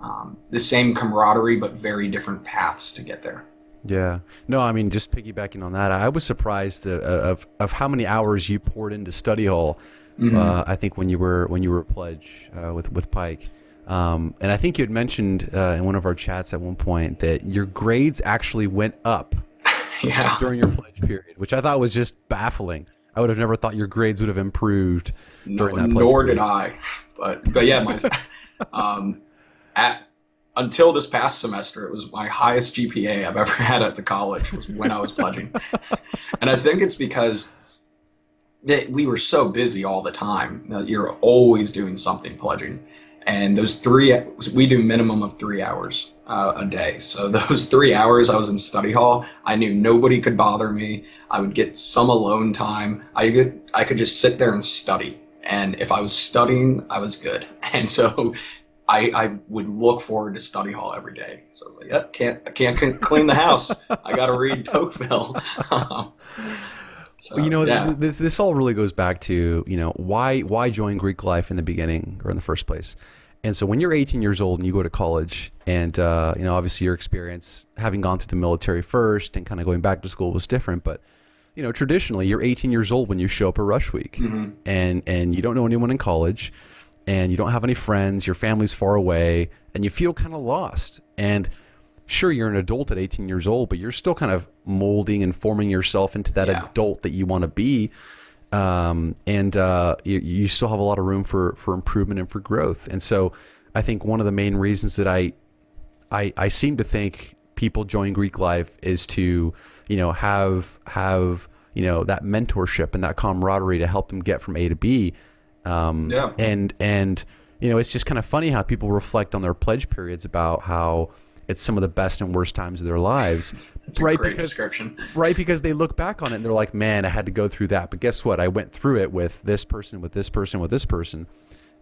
um, the same camaraderie, but very different paths to get there. Yeah. No, I mean, just piggybacking on that, I was surprised uh, of of how many hours you poured into study hall Mm-hmm. Uh, I think when you were when you were at pledge uh, with with Pike, um, and I think you had mentioned uh, in one of our chats at one point that your grades actually went up yeah. during your pledge period, which I thought was just baffling. I would have never thought your grades would have improved during no, that. Nor period. did I, but but yeah, my um, at until this past semester, it was my highest GPA I've ever had at the college was when I was pledging, and I think it's because that we were so busy all the time. You're always doing something pledging. And those three, we do minimum of three hours uh, a day. So those three hours I was in study hall, I knew nobody could bother me. I would get some alone time. I could, I could just sit there and study. And if I was studying, I was good. And so I, I would look forward to study hall every day. So I was like, yep, can't I can't clean the house. I got to read Tocqueville. so, you know, yeah. th- this, this all really goes back to you know why why join Greek life in the beginning or in the first place. And so when you're 18 years old and you go to college, and uh, you know obviously your experience having gone through the military first and kind of going back to school was different, but you know traditionally you're 18 years old when you show up at Rush Week, mm-hmm. and and you don't know anyone in college and you don't have any friends, your family's far away, and you feel kind of lost. And sure, you're an adult at 18 years old, but you're still kind of molding and forming yourself into that yeah. adult that you want to be. Um, and uh, you, you, still have a lot of room for, for improvement and for growth. And so I think one of the main reasons that I, I, I seem to think people join Greek life is to, you know, have, have, you know, that mentorship and that camaraderie to help them get from A to B um, yeah. And and you know, it's just kind of funny how people reflect on their pledge periods about how it's some of the best and worst times of their lives. That's right because right because they look back on it and they're like, "Man, I had to go through that." But guess what? I went through it with this person, with this person, with this person.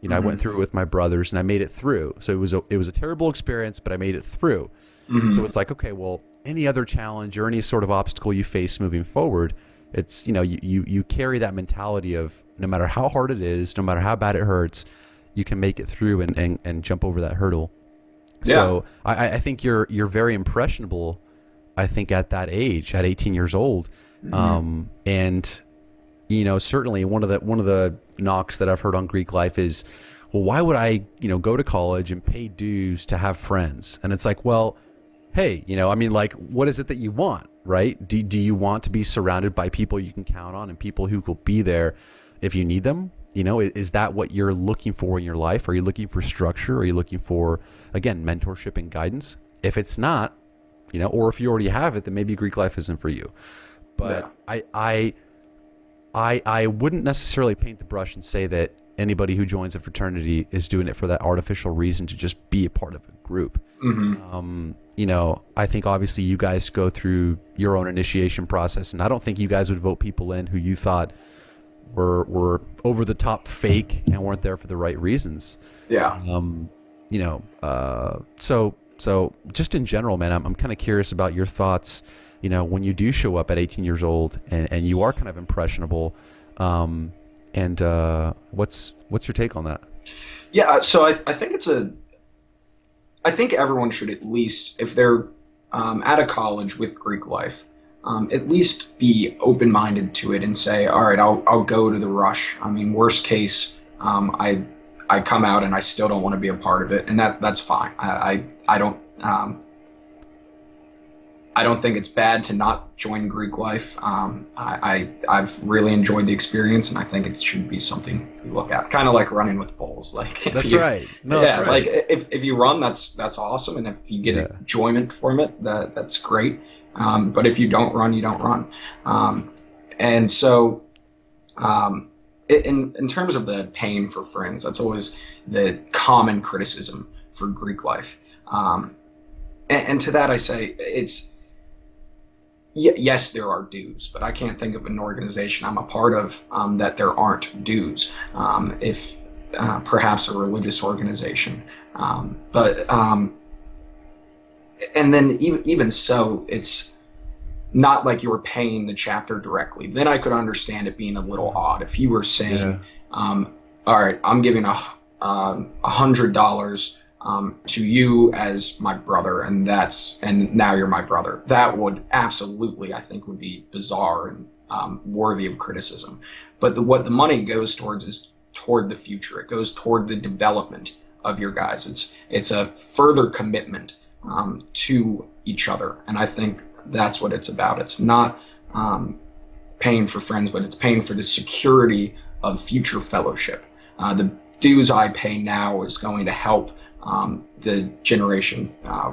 You know, mm-hmm. I went mm-hmm. through it with my brothers and I made it through. So it was a, it was a terrible experience, but I made it through. Mm-hmm. So it's like, okay, well, any other challenge or any sort of obstacle you face moving forward, it's you know you, you you carry that mentality of no matter how hard it is no matter how bad it hurts you can make it through and, and, and jump over that hurdle yeah. so I, I think you're you're very impressionable i think at that age at 18 years old mm-hmm. um, and you know certainly one of the one of the knocks that i've heard on greek life is well why would i you know go to college and pay dues to have friends and it's like well hey you know i mean like what is it that you want right? Do, do you want to be surrounded by people you can count on and people who will be there if you need them? You know, is, is that what you're looking for in your life? Are you looking for structure? Are you looking for, again, mentorship and guidance? If it's not, you know, or if you already have it, then maybe Greek life isn't for you. But yeah. I, I, I, I wouldn't necessarily paint the brush and say that anybody who joins a fraternity is doing it for that artificial reason to just be a part of a group. Mm-hmm. Um, you know, I think obviously you guys go through your own initiation process, and I don't think you guys would vote people in who you thought were were over the top fake and weren't there for the right reasons. Yeah. Um, you know, uh, so so just in general, man, I'm I'm kind of curious about your thoughts. You know, when you do show up at 18 years old and, and you are kind of impressionable, um, and uh, what's what's your take on that? Yeah, so I, I think it's a I think everyone should at least, if they're um, at a college with Greek life, um, at least be open minded to it and say, all right, I'll, I'll go to the rush. I mean, worst case, um, I I come out and I still don't want to be a part of it, and that that's fine. I I, I don't um, I don't think it's bad to not join Greek life. Um, I, I have really enjoyed the experience, and I think it should be something you look at. Kind of like running with bulls. Like that's you, right. No, yeah, right. like if, if you run, that's that's awesome, and if you get yeah. enjoyment from it, that that's great. Um, but if you don't run, you don't run. Um, and so, um, in in terms of the pain for friends, that's always the common criticism for Greek life. Um, and, and to that, I say it's yes, there are dues, but I can't think of an organization I'm a part of um, that there aren't dues. Um, if uh, perhaps a religious organization, but and then even even so, it's not like you were paying the chapter directly. Then I could understand it being a little odd if you were saying, yeah. Um, "All right, I'm giving a um, a hundred dollars." um, to you as my brother, and that's and now you're my brother. That would absolutely, I think, would be bizarre and um, worthy of criticism. But the, what the money goes towards is toward the future. It goes toward the development of your guys. It's it's a further commitment um, to each other, and I think that's what it's about. It's not um, paying for friends, but it's paying for the security of future fellowship. Uh, the dues I pay now is going to help um, the generation uh,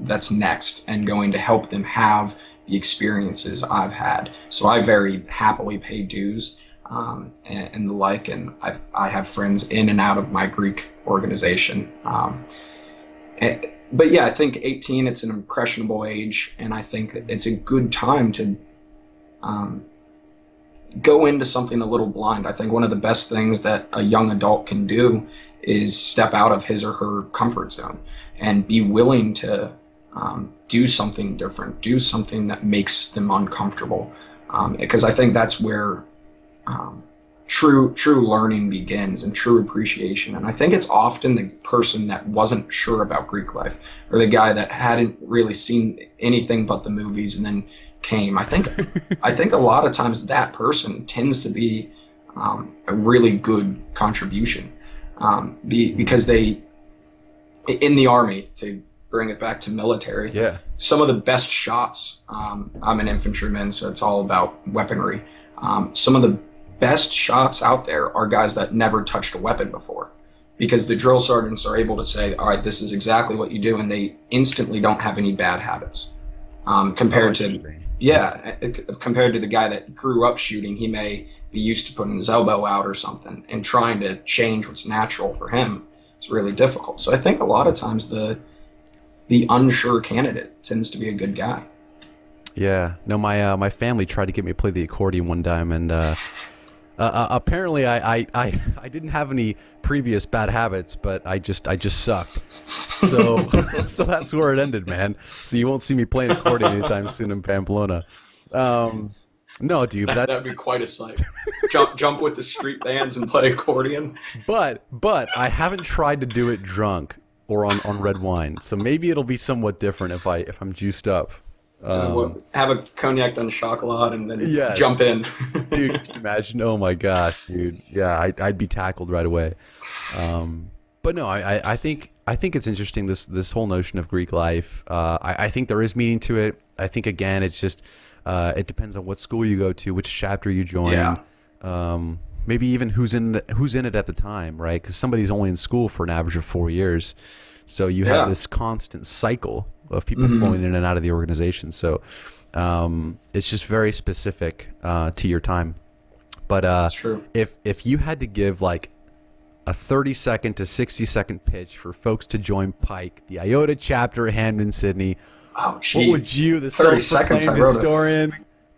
that's next and going to help them have the experiences I've had. So I very happily pay dues um, and, and, the like, and I've, I have friends in and out of my Greek organization. Um, but yeah, I think 18, it's an impressionable age, and I think it's a good time to, um, go into something a little blind. I think one of the best things that a young adult can do is step out of his or her comfort zone and be willing to um, do something different, do something that makes them uncomfortable. Um, because I think that's where um, true true learning begins and true appreciation. And I think it's often the person that wasn't sure about Greek life or the guy that hadn't really seen anything but the movies and then came. I think I think a lot of times that person tends to be um, a really good contribution um, be, because they in the army to bring it back to military. Yeah. Some of the best shots. Um, I'm an infantryman, so it's all about weaponry. Um, some of the best shots out there are guys that never touched a weapon before because the drill sergeants are able to say, all right, this is exactly what you do, and they instantly don't have any bad habits. Um, compared to yeah, compared to the guy that grew up shooting, he may be used to putting his elbow out or something, and trying to change what's natural for him is really difficult. So I think a lot of times the the unsure candidate tends to be a good guy. Yeah. No, my uh, my family tried to get me to play the accordion one time, and uh, uh, uh, apparently I, I, I, I didn't have any previous bad habits, but I just I just sucked. So so that's where it ended, man. So you won't see me playing accordion anytime soon in Pamplona. Um, no, dude, that's, That'd be quite a sight. jump jump with the street bands and play accordion. but but I haven't tried to do it drunk or on, on red wine, so maybe it'll be somewhat different if I if I'm juiced up. Um, have a cognac on chocolat and then Yes. jump in. dude, imagine? Oh my gosh, dude. Yeah, I'd, I'd be tackled right away. Um, but no, I, I, I think I think it's interesting this this whole notion of Greek life. Uh, I, I think there is meaning to it. I think again, it's just uh, it depends on what school you go to, which chapter you join. Yeah. Um, maybe even who's in who's in it at the time, right? Because somebody's only in school for an average of four years, so you Yeah. have this constant cycle of people Mhm. flowing in and out of the organization. So um, it's just very specific uh, to your time. But uh, if if you had to give like a 30 second to 60 second pitch for folks to join Pike, the IOTA chapter, Hampden-Sydney, Oh, what would you, the 30 seconds, self-proclaimed I wrote it. historian,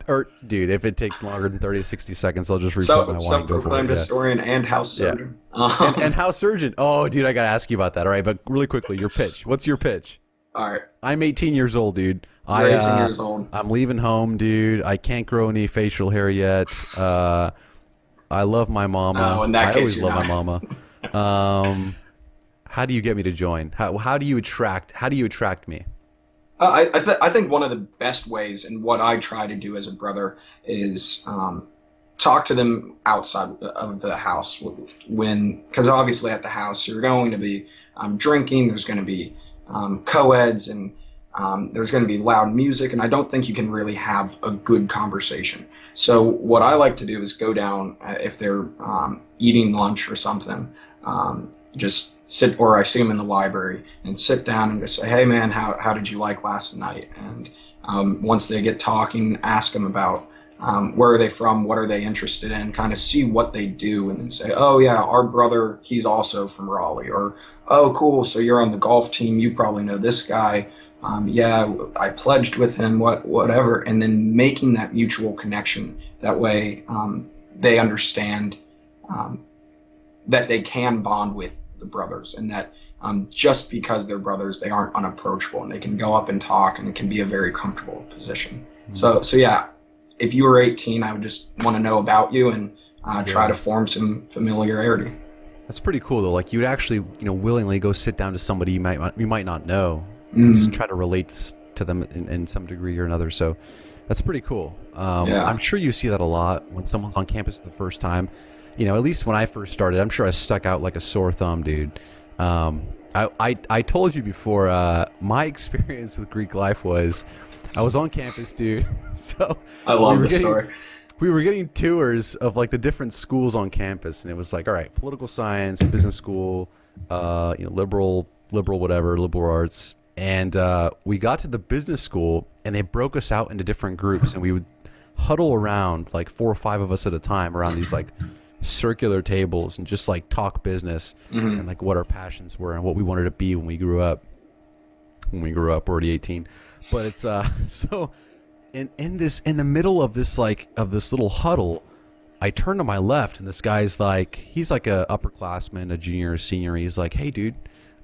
or dude, if it takes longer than 30 to 60 seconds, I'll just So, my wine. and go for self-proclaimed it, yeah. historian and house Yeah. surgeon. Um, And, and house surgeon. Oh, dude, I gotta ask you about that. All right, but really quickly, your pitch. What's your pitch? All right, I'm 18 years old, dude. you're I, 18 uh, years old. I'm leaving home, dude. I can't grow any facial hair yet. Uh, I love my mama. Oh, in that I case, always you're love my mama. Um, how do you get me to join? How how do you attract? How do you attract me? Uh, I I, th- I think one of the best ways, and what I try to do as a brother, is um, talk to them outside of the house when, because obviously at the house you're going to be um, drinking. There's going to be um, co-eds and um, there's going to be loud music, and I don't think you can really have a good conversation. So what I like to do is go down uh, if they're um, eating lunch or something. Um, just sit, or I see them in the library and sit down and just say, "Hey, man, how how did you like last night?" And um, once they get talking, ask them about um, where are they from, what are they interested in, kind of see what they do, and then say, "Oh yeah, our brother, he's also from Raleigh," or "Oh cool, so you're on the golf team, you probably know this guy." Um, yeah, I pledged with him, what whatever, and then making that mutual connection. That way, um, they understand um, that they can bond with the brothers, and that um, just because they're brothers, they aren't unapproachable, and they can go up and talk, and it can be a very comfortable position. So, so yeah, if you were 18, I would just want to know about you and uh, try to form some familiarity. That's pretty cool though. Like you'd actually, you know, willingly go sit down to somebody you might you might not know, Mm. just try to relate to them in, in some degree or another. So that's pretty cool. Um, Yeah. I'm sure you see that a lot when someone's on campus for the first time. You know, at least when I first started, I'm sure I stuck out like a sore thumb, dude. Um, I, I, I told you before, uh, my experience with Greek life was I was on campus, dude. so I love we were getting- story. We were getting tours of like the different schools on campus, and it was like, all right, political science, business school, uh, you know, liberal, liberal, whatever, liberal arts, and uh, we got to the business school, and they broke us out into different groups, and we would huddle around like four or five of us at a time around these like circular tables and just like talk business Mhm. and like what our passions were and what we wanted to be when we grew up. When we grew up, we're already 18, but it's uh so in in this in the middle of this like of this little huddle I turn to my left, and this guy's like, he's like a upperclassman, a junior, or senior. He's like, "Hey, dude,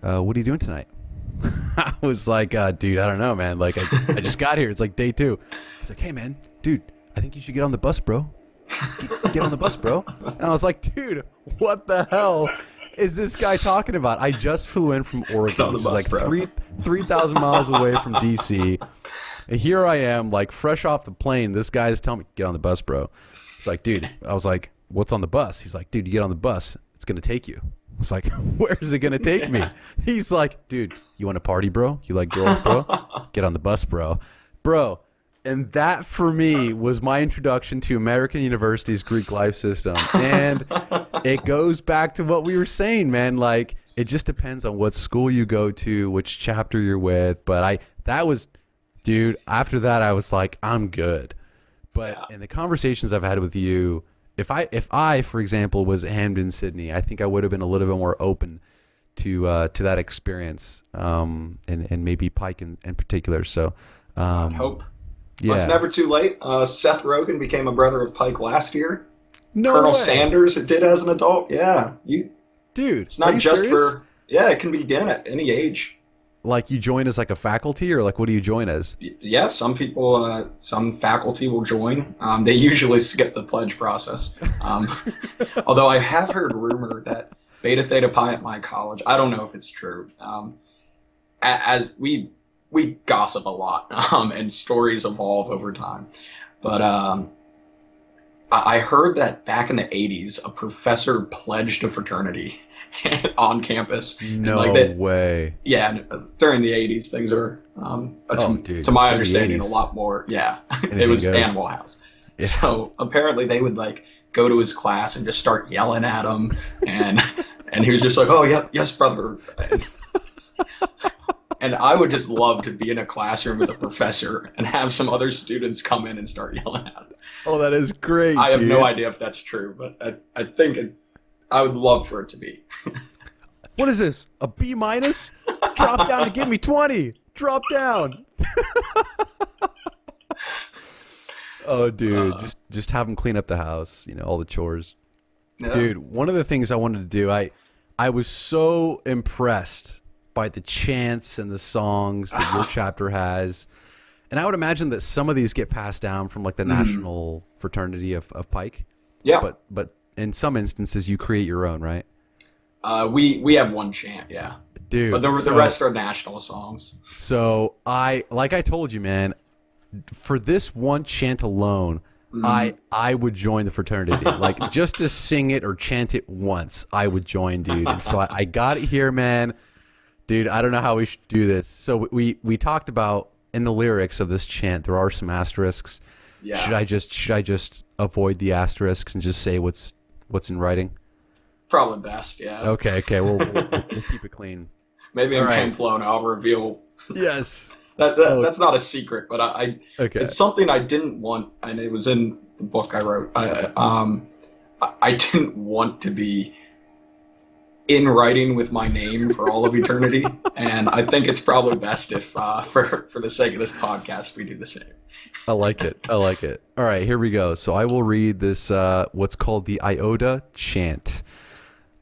uh, what are you doing tonight?" I was like, uh, "Dude, I don't know, man. Like, I, I just got here. It's like day two. He's like, "Hey, man, dude, I think you should get on the bus, bro. Get, get on the bus, bro." And I was like, "Dude, what the hell?" Is this guy talking about? I just flew in from Oregon, which is like bro. three three thousand miles away from DC, and here I am, like fresh off the plane. This guy's telling me, "Get on the bus, bro." It's like, dude. I was like, "What's on the bus?" He's like, "Dude, you get on the bus. It's gonna take you." I was like, "Where is it gonna take me?" He's like, "Dude, you want to party, bro? You like girls, bro? Get on the bus, bro, bro." And that for me was my introduction to American University's Greek life system. And it goes back to what we were saying, man. Like it just depends on what school you go to, which chapter you're with. But I that was dude, after that I was like, I'm good. But Yeah. in the conversations I've had with you, if I if I, for example, was at Hampden-Sydney, I think I would have been a little bit more open to uh, to that experience, um, and and maybe Pike in, in particular. So, um, Hope. yeah, Well, it's never too late. Uh, Seth Rogen became a brother of Pike last year. no Colonel way. Sanders did as an adult. Yeah, you. dude. It's not just serious? for. Yeah, it can be done at any age. Like you join as like a faculty, or like what do you join as? Yeah, some people, uh, some faculty will join. Um, they usually skip the pledge process. Um, although I have heard rumor that Beta Theta Pi at my college. I don't know if it's true. Um, as we we gossip a lot, um, and stories evolve over time. But um, I I heard that back in the '80s, a professor pledged a fraternity on campus. No like that- way. Yeah, uh, during the '80s, things are, um, uh, to, Oh, dude, to my understanding, a lot more. Yeah, it was goes. Animal House. Yeah. So apparently, they would like go to his class and just start yelling at him, and and he was just like, "Oh, yeah, yes, brother." And, and I would just love to be in a classroom with a professor and have some other students come in and start yelling at him. Oh, that is great. I have no idea if that's true, but I, I think it, I would love for it to be. What is this? A B minus? Drop down to give me twenty. Drop down. oh, dude, Uh. just just have them clean up the house. You know, all the chores. Yeah. Dude, one of the things I wanted to do, I I was so impressed by the chants and the songs that your chapter has. And I would imagine that some of these get passed down from like the national fraternity of, of Pike. yeah. But but in some instances you create your own, right? Uh, we we have one chant, yeah, Dude. but the, so- the rest are national songs. So I, like I told you, man, for this one chant alone, Mm-hmm. I I would join the fraternity. like just to sing it or chant it once, I would join, dude. And so I, I got it here, man. Dude, I don't know how we should do this. So we we talked about in the lyrics of this chant, there are some asterisks. Yeah. Should I just should I just avoid the asterisks and just say what's what's in writing? Probably best, yeah. Okay, okay, we'll, we'll, we'll keep it clean. Maybe in right. Pamplona I'll reveal Yes. that, that Oh. that's not a secret, but I, I Okay. it's something I didn't want, and it was in the book I wrote. I, um, I, I didn't want to be in writing with my name for all of eternity, and I think it's probably best if, uh, for for the sake of this podcast, we do the same. I like it. I like it. All right, here we go. So I will read this uh, what's called the Iota chant.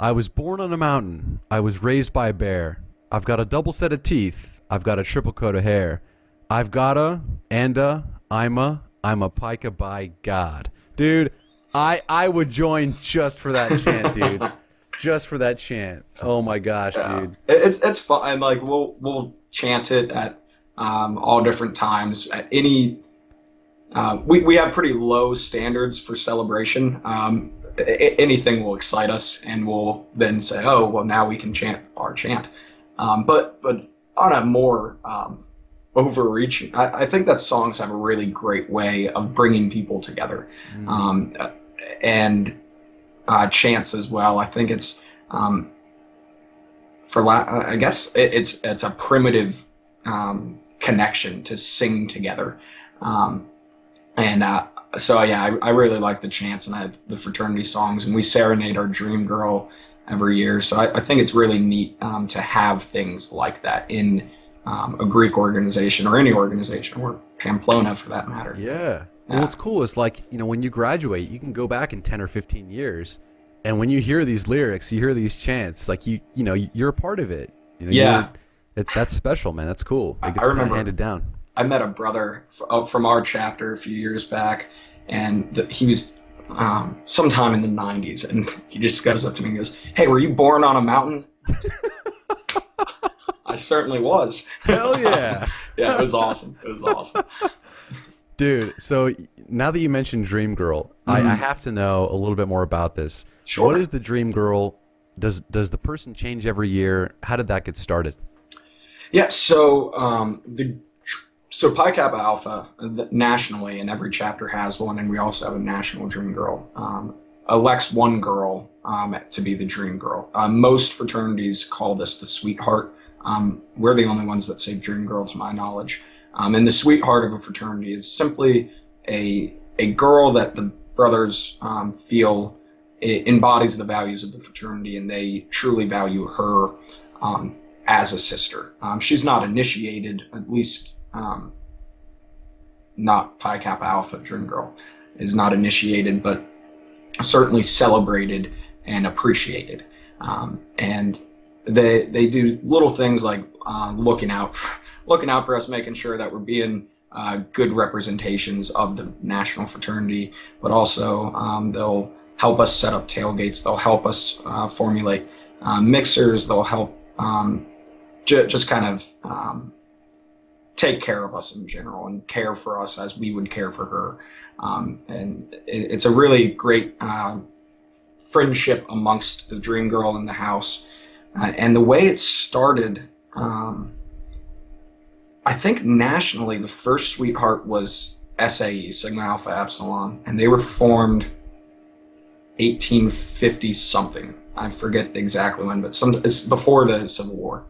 I was born on a mountain. I was raised by a bear. I've got a double set of teeth. I've got a triple coat of hair. I've got a and a I'm a I'm a pica by God. Dude, I I would join just for that chant, dude. just for that chant. Oh my gosh, Yeah. dude. It, it's it's fun, like we'll we'll chant it at um, all different times. At any, uh, we we have pretty low standards for celebration. Um, anything will excite us, and we'll then say, "Oh, well, now we can chant our chant." Um, but but on a more um, overreaching, I, I think that songs have a really great way of bringing people together Mm. um, and uh, chance as well. I think it's um, for la- I guess it, it's it's a primitive um, connection to sing together, um, and uh, so yeah, I, I really like the chants and I, the fraternity songs, and we serenade our dream girl every year. So I, I think it's really neat um, to have things like that in um, a Greek organization or any organization or Pamplona for that matter. Yeah. Well, what's cool is like you know when you graduate, you can go back in ten or fifteen years, and when you hear these lyrics, you hear these chants, like you you know you're a part of it. You know, Yeah. it, that's special, man. That's cool. I- It gets I kind of remember- handed down. I met a brother f- uh, from our chapter a few years back, and the, he was um, sometime in the 90s, and he just goes up to me and goes, Hey, were you born on a mountain? I certainly was. Hell yeah, yeah, it was awesome. It was awesome. dude. So now that you mentioned Dream Girl, I, I Mhm. have to know a little bit more about this. Sure. What is the Dream Girl? Does does the person change every year? How did that get started? Yeah, so um, the so Pi Kappa Alpha uh, nationally, and every chapter has one, and we also have a national Dream Girl. Um, elects one girl um, to be the Dream Girl. Uh, most fraternities call this the Sweetheart. Um, we're the only ones that say Dream Girl, to my knowledge. Um, and the Sweetheart of a fraternity is simply a a girl that the brothers um, feel embodies the values of the fraternity, and they truly value her. Um, as a sister. She's not initiated, at least um, not Pi Kappa Alpha Dream Girl is not initiated, but certainly celebrated and appreciated. Um, and they they do little things like uh, looking out looking out for us, making sure that we're being uh, good representations of the national fraternity, but also um, they'll help us set up tailgates. They'll help us uh, formulate uh, mixers. They'll help um, ju- just kind of um, take care of us in general and care for us as we would care for her. Um, and it, it's a really great uh, friendship amongst the Dream Girl in the house. Uh, and the way it started, um, I think nationally, the first Sweetheart was SAE, Sigma Alpha Epsilon, and they were formed 1850 something. I forget exactly when, but some before the Civil War.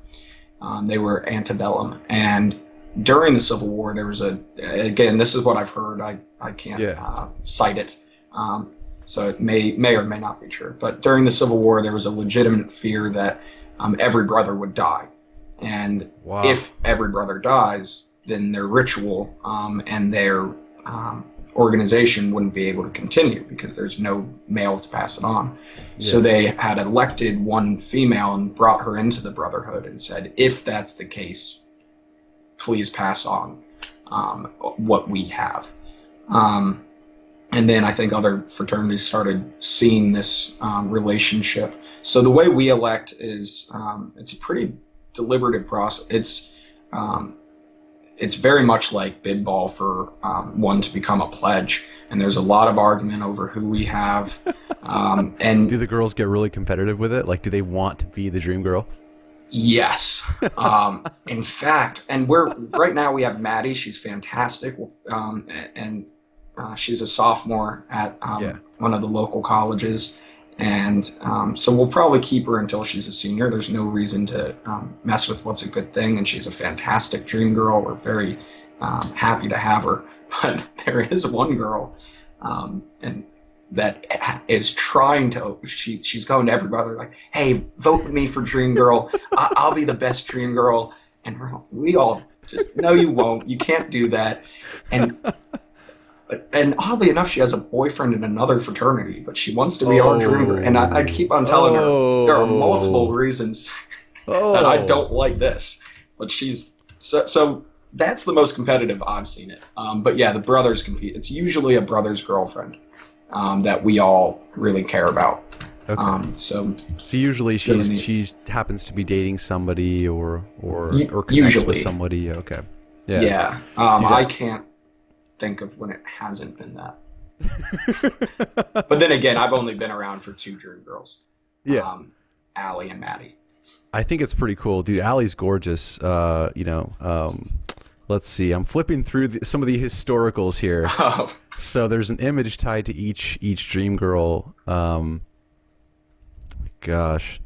Um, they were antebellum, and during the Civil War, there was a again. This is what I've heard. I I can't Yeah. uh, cite it, um, so it may may or may not be true. But during the Civil War, there was a legitimate fear that um, every brother would die, and Wow. if every brother dies, then their ritual um, and their um, organization wouldn't be able to continue because there's no male to pass it on. So they had elected one female and brought her into the brotherhood and said, if that's the case, please pass on um, what we have. Um, and then I think other fraternities started seeing this um, relationship. So the way we elect is um, it's a pretty deliberative process. It's um, it's very much like bid ball for um, one to become a pledge, and there's a lot of argument over who we have. Um, and do the girls get really competitive with it? Like, do they want to be the Dream Girl? Yes. Um, in fact, and we're right now we have Maddie. She's fantastic, um, and uh, she's a sophomore at um, Yeah. one of the local colleges, and um, so we'll probably keep her until she's a senior. There's no reason to um, mess with what's a good thing, and she's a fantastic dream girl. We're very um, happy to have her, but there is one girl, um, and that is trying to she she's going to everybody like hey vote me for dream girl I, i'll be the best dream girl and we all just no you won't you can't do that and and oddly enough she has a boyfriend in another fraternity but she wants to be our dream girl and I, I keep on telling her there are multiple reasons Oh. that I don't like this. But she's so, so that's the most competitive I've seen it. Um, but yeah, the brothers compete. It's usually a brother's girlfriend um, that we all really care about. Okay. Um, so so usually she's she's happens to be dating somebody or or or connects usually. with somebody. Okay. yeah, Yeah. um, I can't think of when it hasn't been that. But then again, I've only been around for two Dream Girls. yeah. Um, Allie and Maddie. I think it's pretty cool, dude. Allie's gorgeous. Uh, you know, um, let's see. I'm flipping through the, some of the historicals here. Oh, So there's an image tied to each each dream girl. Um, gosh,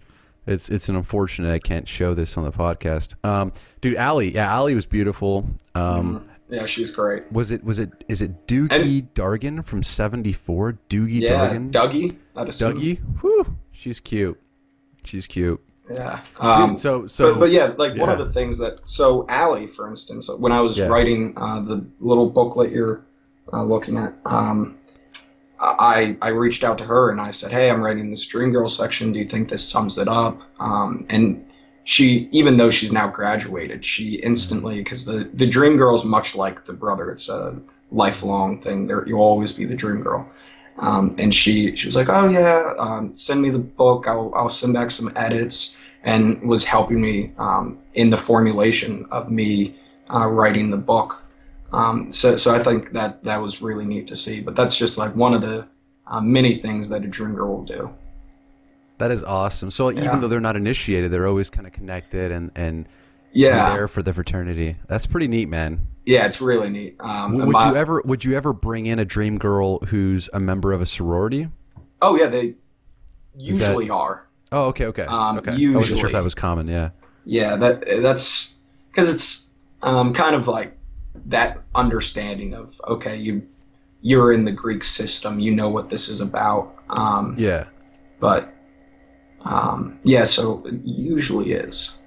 it's it's an unfortunate I can't show this on the podcast. Um, dude, Allie, yeah, Allie was beautiful. Um, yeah, she's great. was it was it is it Doogie Dargan from '74? Doogie Yeah, Dargan, Dougie. Dougie. Whew, she's cute. She's cute. Yeah. Um, so so but, but yeah, like one of the things that so Allie, for instance, when I was Yeah. writing uh, the little booklet you're uh, looking at. Um, I I reached out to her and I said, "Hey, I'm writing this Dream Girl section. Do you think this sums it up?" Um, and she, even though she's now graduated, she instantly because the the Dream Girl is much like the brother. It's a lifelong thing. There, you'll always be the Dream Girl. Um, and she she was like, "Oh yeah, um, send me the book. I'll I'll send back some edits." And was helping me um, in the formulation of me uh, writing the book. Um, so, so I think that that was really neat to see. But that's just like one of the uh, many things that a dream girl will do. That is awesome. So yeah. even though they're not initiated, they're always kind of connected and and yeah, there for the fraternity. That's pretty neat, man. Yeah, it's really neat. Um, would my, you ever would you ever bring in a dream girl who's a member of a sorority? Oh yeah, they usually that, are. Oh okay okay um, okay. Usually, I wasn't sure if that was common. Yeah. Yeah, that that's because it's um, kind of like that understanding of okay, you you're in the Greek system, you know what this is about. Um, yeah. But um, yeah, so it usually is.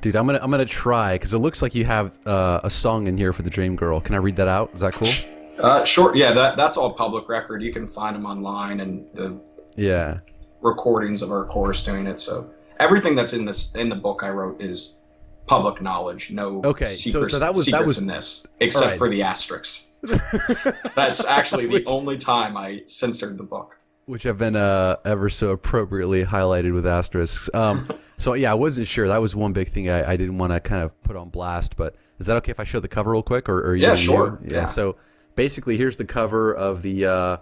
Dude, I'm gonna I'm gonna try because it looks like you have uh, a song in here for the Dream Girl. Can I read that out? Is that cool? Uh, sure. Yeah, that that's all public record. You can find them online and the yeah recordings of our chorus doing it. So everything that's in this in the book I wrote is public knowledge. No okay, secrets, so, so that was that was in this, except right. for the asterisks. That's actually the only time I censored the book. Which have been uh, ever so appropriately highlighted with asterisks. Um, so yeah, I wasn't sure. That was one big thing I, I didn't want to kind of put on blast. But is that okay if I show the cover real quick? Or, or yeah, sure. Yeah. yeah. So basically, here's the cover of the uh,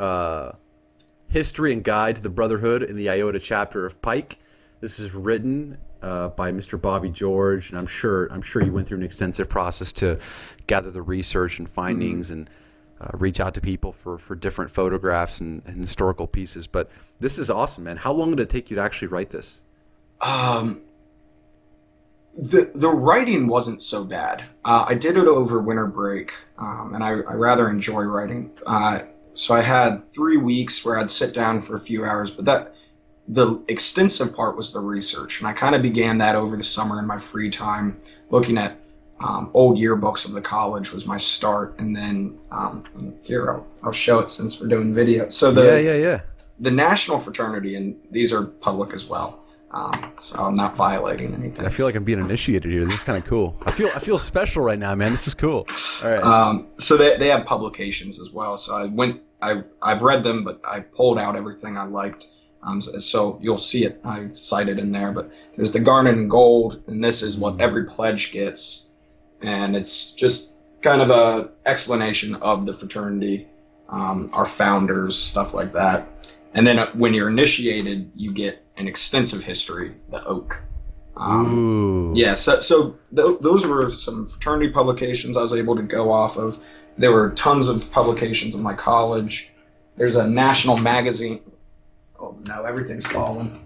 uh, history and guide to the Brotherhood in the Iota chapter of Pike. This is written uh, by Mr. Bobby George, and I'm sure I'm sure you went through an extensive process to gather the research and findings mm-hmm. and uh, reach out to people for, for different photographs and, and, historical pieces. But this is awesome, man. How long did it take you to actually write this? Um, the the writing wasn't so bad. Uh, I did it over winter break, um, and I, I rather enjoy writing. Uh, so I had three weeks where I'd sit down for a few hours, but that the extensive part was the research, and I kind of began that over the summer in my free time, looking at um, old yearbooks of the college was my start, and then um, here I'll, I'll, show it since we're doing video. So the yeah yeah yeah the national fraternity, and these are public as well. Um, so I'm not violating anything. I feel like I'm being initiated here. This is kind of cool. I feel I feel special right now, man. This is cool. All right. Um, so they, they have publications as well. So I went. I I've read them, but I pulled out everything I liked um, so you'll see it. I cited in there, but there's the garnet and gold, and this is what every pledge gets, and it's just kind of a explanation of the fraternity, um, our founders, stuff like that. And then uh, when you're initiated, you get an extensive history, the oak. Um, Ooh. Yeah, so, so th- those were some fraternity publications I was able to go off of. There were tons of publications in my college. There's a national magazine, Oh no, everything's fallen.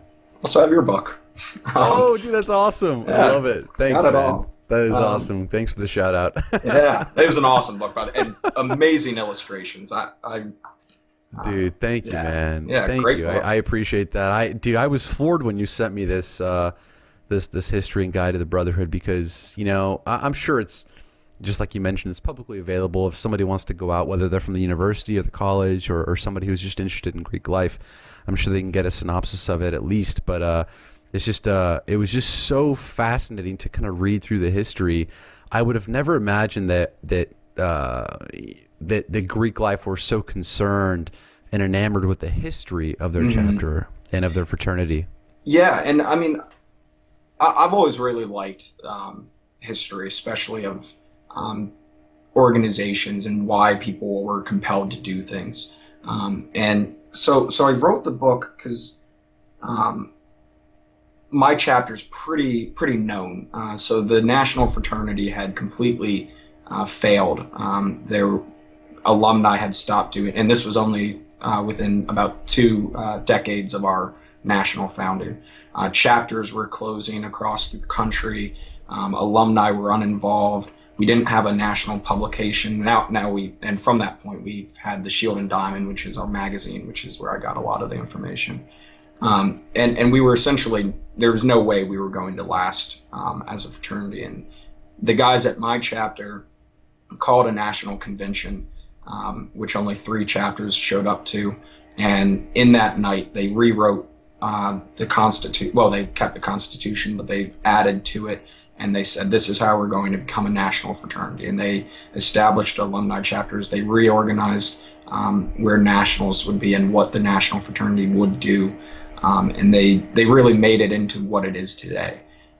Also have your book. Um, oh, dude, that's awesome! Yeah, I love it. Thanks, man. All. That is um, awesome. Thanks for the shout out. yeah, it was an awesome book, by the and amazing illustrations. I, I uh, Dude, thank you, yeah. man. Yeah, thank you. I, I, appreciate that. I, dude, I was floored when you sent me this, uh, this, this history and guide to the Brotherhood because you know I, I'm sure it's just like you mentioned, it's publicly available. If somebody wants to go out, whether they're from the university or the college or, or somebody who's just interested in Greek life, I'm sure they can get a synopsis of it at least. But uh, it's just uh, it was just so fascinating to kind of read through the history. I would have never imagined that that uh, that the Greek life were so concerned and enamored with the history of their mm-hmm. chapter and of their fraternity. Yeah, and I mean, I, have always really liked um, history, especially of um, organizations and why people were compelled to do things. Um, and so so I wrote the book because um, my chapter is pretty pretty known. Uh, so the national fraternity had completely uh, failed. Um, their alumni had stopped doing, and this was only uh, within about two uh, decades of our national founding. Uh, chapters were closing across the country. Um, alumni were uninvolved we didn't have a national publication. Now, now we, and from that point, we've had the Shield and Diamond, which is our magazine, which is where I got a lot of the information. Um, and and we were essentially there was no way we were going to last um, as a fraternity. And the guys at my chapter, called a national convention, um, which only three chapters showed up to. And in that night, they rewrote uh, the Constitution. Well, they kept the Constitution, but they added to it. And they said, this is how we're going to become a national fraternity. And they established alumni chapters. They reorganized um, where nationals would be and what the national fraternity would do. Um, and they, they really made it into what it is today.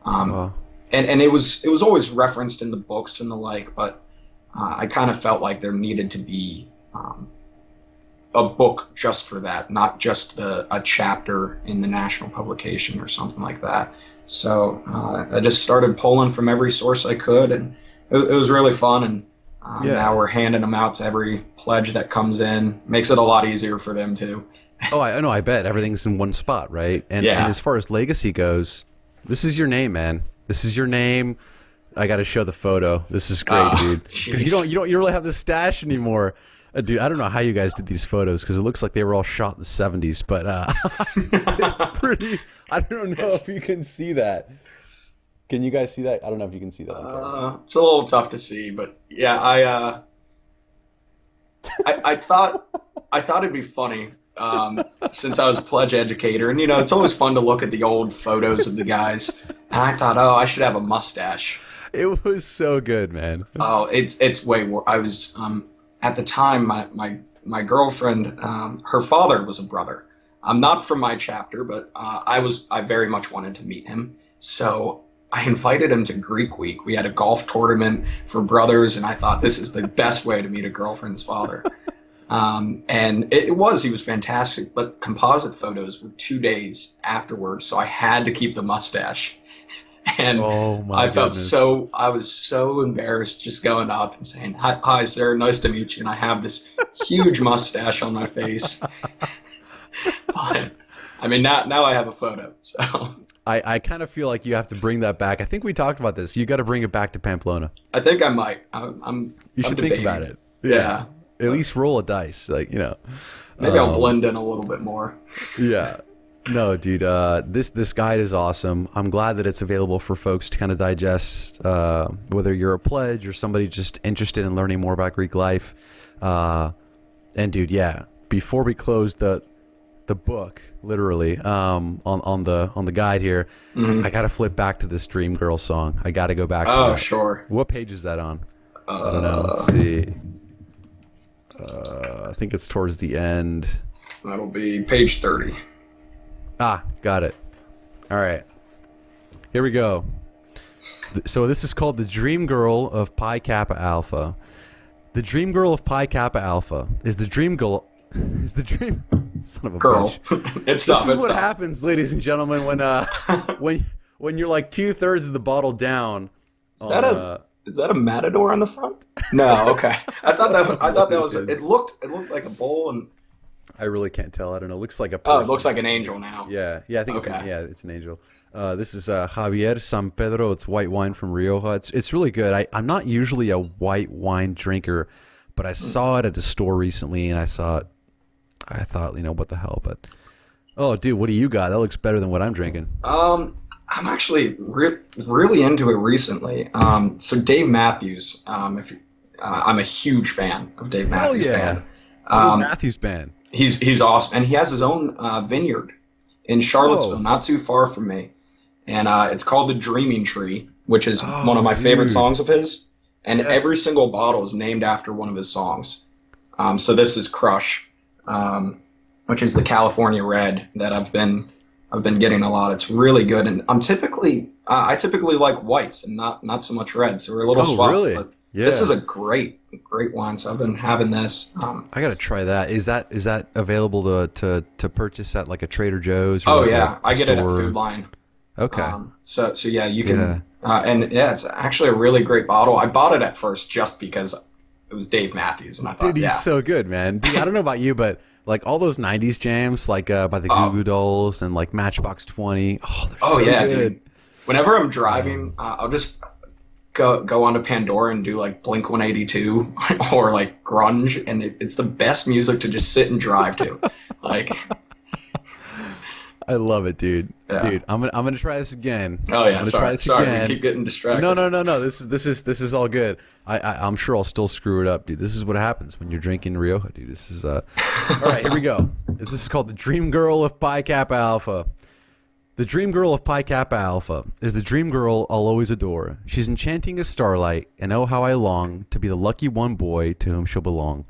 Um, Wow. and and it was it was always referenced in the books and the like, but uh, I kind of felt like there needed to be um, a book just for that, not just the a chapter in the national publication or something like that. So uh, I just started pulling from every source I could, and it, it was really fun. And um, Yeah. now we're handing them out to every pledge that comes in. Makes it a lot easier for them too. Oh, I know. I bet everything's in one spot, right? And, Yeah. and as far as legacy goes, this is your name, man. This is your name. I got to show the photo. This is great, Oh, dude. Because you don't you don't you really have the stash anymore, uh, dude. I don't know how you guys did these photos because it looks like they were all shot in the '70s, but uh, it's pretty. I don't know if you can see that. Can you guys see that? I don't know if you can see that. Uh, it's a little tough to see, but yeah, I uh, I, I thought I thought it'd be funny um, since I was a pledge educator, and you know, it's always fun to look at the old photos of the guys. And I thought, oh, I should have a mustache. It was so good, man. Oh, it's it's way more. I was um, at the time my my my girlfriend, um, her father was a brother. I'm not from my chapter, but uh, I was I very much wanted to meet him. So I invited him to Greek Week. We had a golf tournament for brothers, and I thought this is the best way to meet a girlfriend's father. Um, and it, it was he was fantastic. But composite photos were two days afterwards, so I had to keep the mustache. And Oh my I felt goodness. so I was so embarrassed just going up and saying, "Hi, hi, sir, nice to meet you." And I have this huge mustache on my face. but I mean, now now I have a photo. So I, I kind of feel like you have to bring that back. I think we talked about this. You got to bring it back to Pamplona. I think I might. I'm. I'm You I'm should think about it. Yeah. At least roll a dice, like you know. Maybe I'll Um, blend in a little bit more. Yeah. No, dude. Uh, this this guide is awesome. I'm glad that it's available for folks to kind of digest. Uh, whether you're a pledge or somebody just interested in learning more about Greek life. Uh, and dude, yeah. Before we close the the book, literally, um, on on the on the guide here, Mhm. I gotta flip back to this Dream Girl song. I gotta go back. Oh, sure. What page is that on? Uh, I don't know. Let's see. Uh, I think it's towards the end. That'll be page thirty. Ah, got it. All right. Here we go. So this is called the Dream Girl of Pi Kappa Alpha. The Dream Girl of Pi Kappa Alpha is the Dream Girl. Is the Dream son of a Girl, bitch. it's This is what tough. happens, ladies and gentlemen, when uh when when you're like two thirds of the bottle down. Is that on, a- uh, Is that a matador on the front? No. Okay. I thought that. I thought that was. It looked. It looked like a bowl, and I really can't tell. I don't know. It looks like a. oh, it looks like an angel now. Yeah, yeah, I think it's Okay. yeah, it's an angel. Uh, this is uh, Javier San Pedro. It's white wine from Rioja. It's it's really good. I I'm not usually a white wine drinker, but I saw it at a store recently, and I saw it. I thought, you know, what the hell? But oh, dude, what do you got? That looks better than what I'm drinking. Um, I'm actually re- really into it recently. Um, so Dave Matthews. Um, if you, uh, I'm a huge fan of Dave Hell Matthews. yeah. Band. Um, Matthews band. he's he's awesome, and he has his own uh, vineyard in Charlottesville, Whoa. not too far from me, and uh, it's called the Dreaming Tree, which is Oh, one of my favorite songs of his. And Yeah. every single bottle is named after one of his songs. Um, so this is Crush, um, which is the California Red that I've been I've been getting a lot. It's really good, and I'm typically uh, I typically like whites and not not so much reds. So we're a little Oh, swapped, really? Yeah, This is a great great wine. So I've been having this. Um, I gotta try that. Is that is that available to to, to purchase at like a Trader Joe's? Or oh like yeah, I get it at store? Food Lion. Okay. Um, so so yeah, you can. Yeah. Uh, and yeah, it's actually a really great bottle. I bought it at first just because it was Dave Matthews, and I thought, Dude, he's yeah, so good, man. Dude, I don't know about you, but like all those '90s jams, like uh, by the Oh. Goo Goo Dolls and like Matchbox Twenty. Oh, they're Oh, so yeah, good. dude. whenever I'm driving, uh, I'll just go go onto Pandora and do like Blink 182 or like grunge, and it, it's the best music to just sit and drive to. like, I love it, dude. Yeah. Dude, I'm gonna I'm gonna try this again. Oh I'm yeah, gonna sorry, try this sorry, again. we keep getting distracted. No, no, no, no. This is this is this is all good. I, I I'm sure I'll still screw it up, dude. This is what happens when you're drinking Rioja, dude. This is uh. all right, here we go. This is called the Dream Girl of Pi Kappa Alpha. The dream girl of Pi Kappa Alpha is the dream girl I'll always adore. She's enchanting as starlight, and oh how I long to be the lucky one boy to whom she'll belong.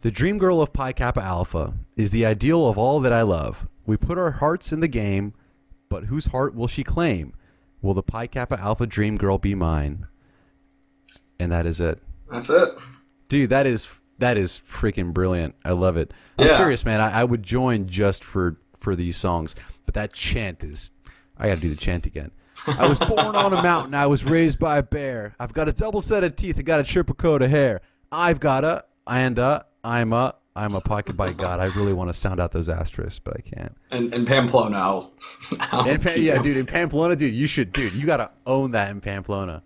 The dream girl of Pi Kappa Alpha is the ideal of all that I love. We put our hearts in the game, but whose heart will she claim? Will the Pi Kappa Alpha dream girl be mine? And that is it. That's it. Dude, that is that is freaking brilliant. I love it. I'm Yeah. serious, man. I, I would join just for for these songs. But that chant is I gotta do the chant again. I was born on a mountain, I was raised by a bear. I've got a double set of teeth, I got a triple coat of hair. I've got a and a I'm a I'm a pocket by God. I really want to sound out those asterisks, but I can't. And, and Pamplona, I'll, I'll And Pa- keep yeah, dude, in Pamplona, dude, you should, dude, you gotta own that in Pamplona.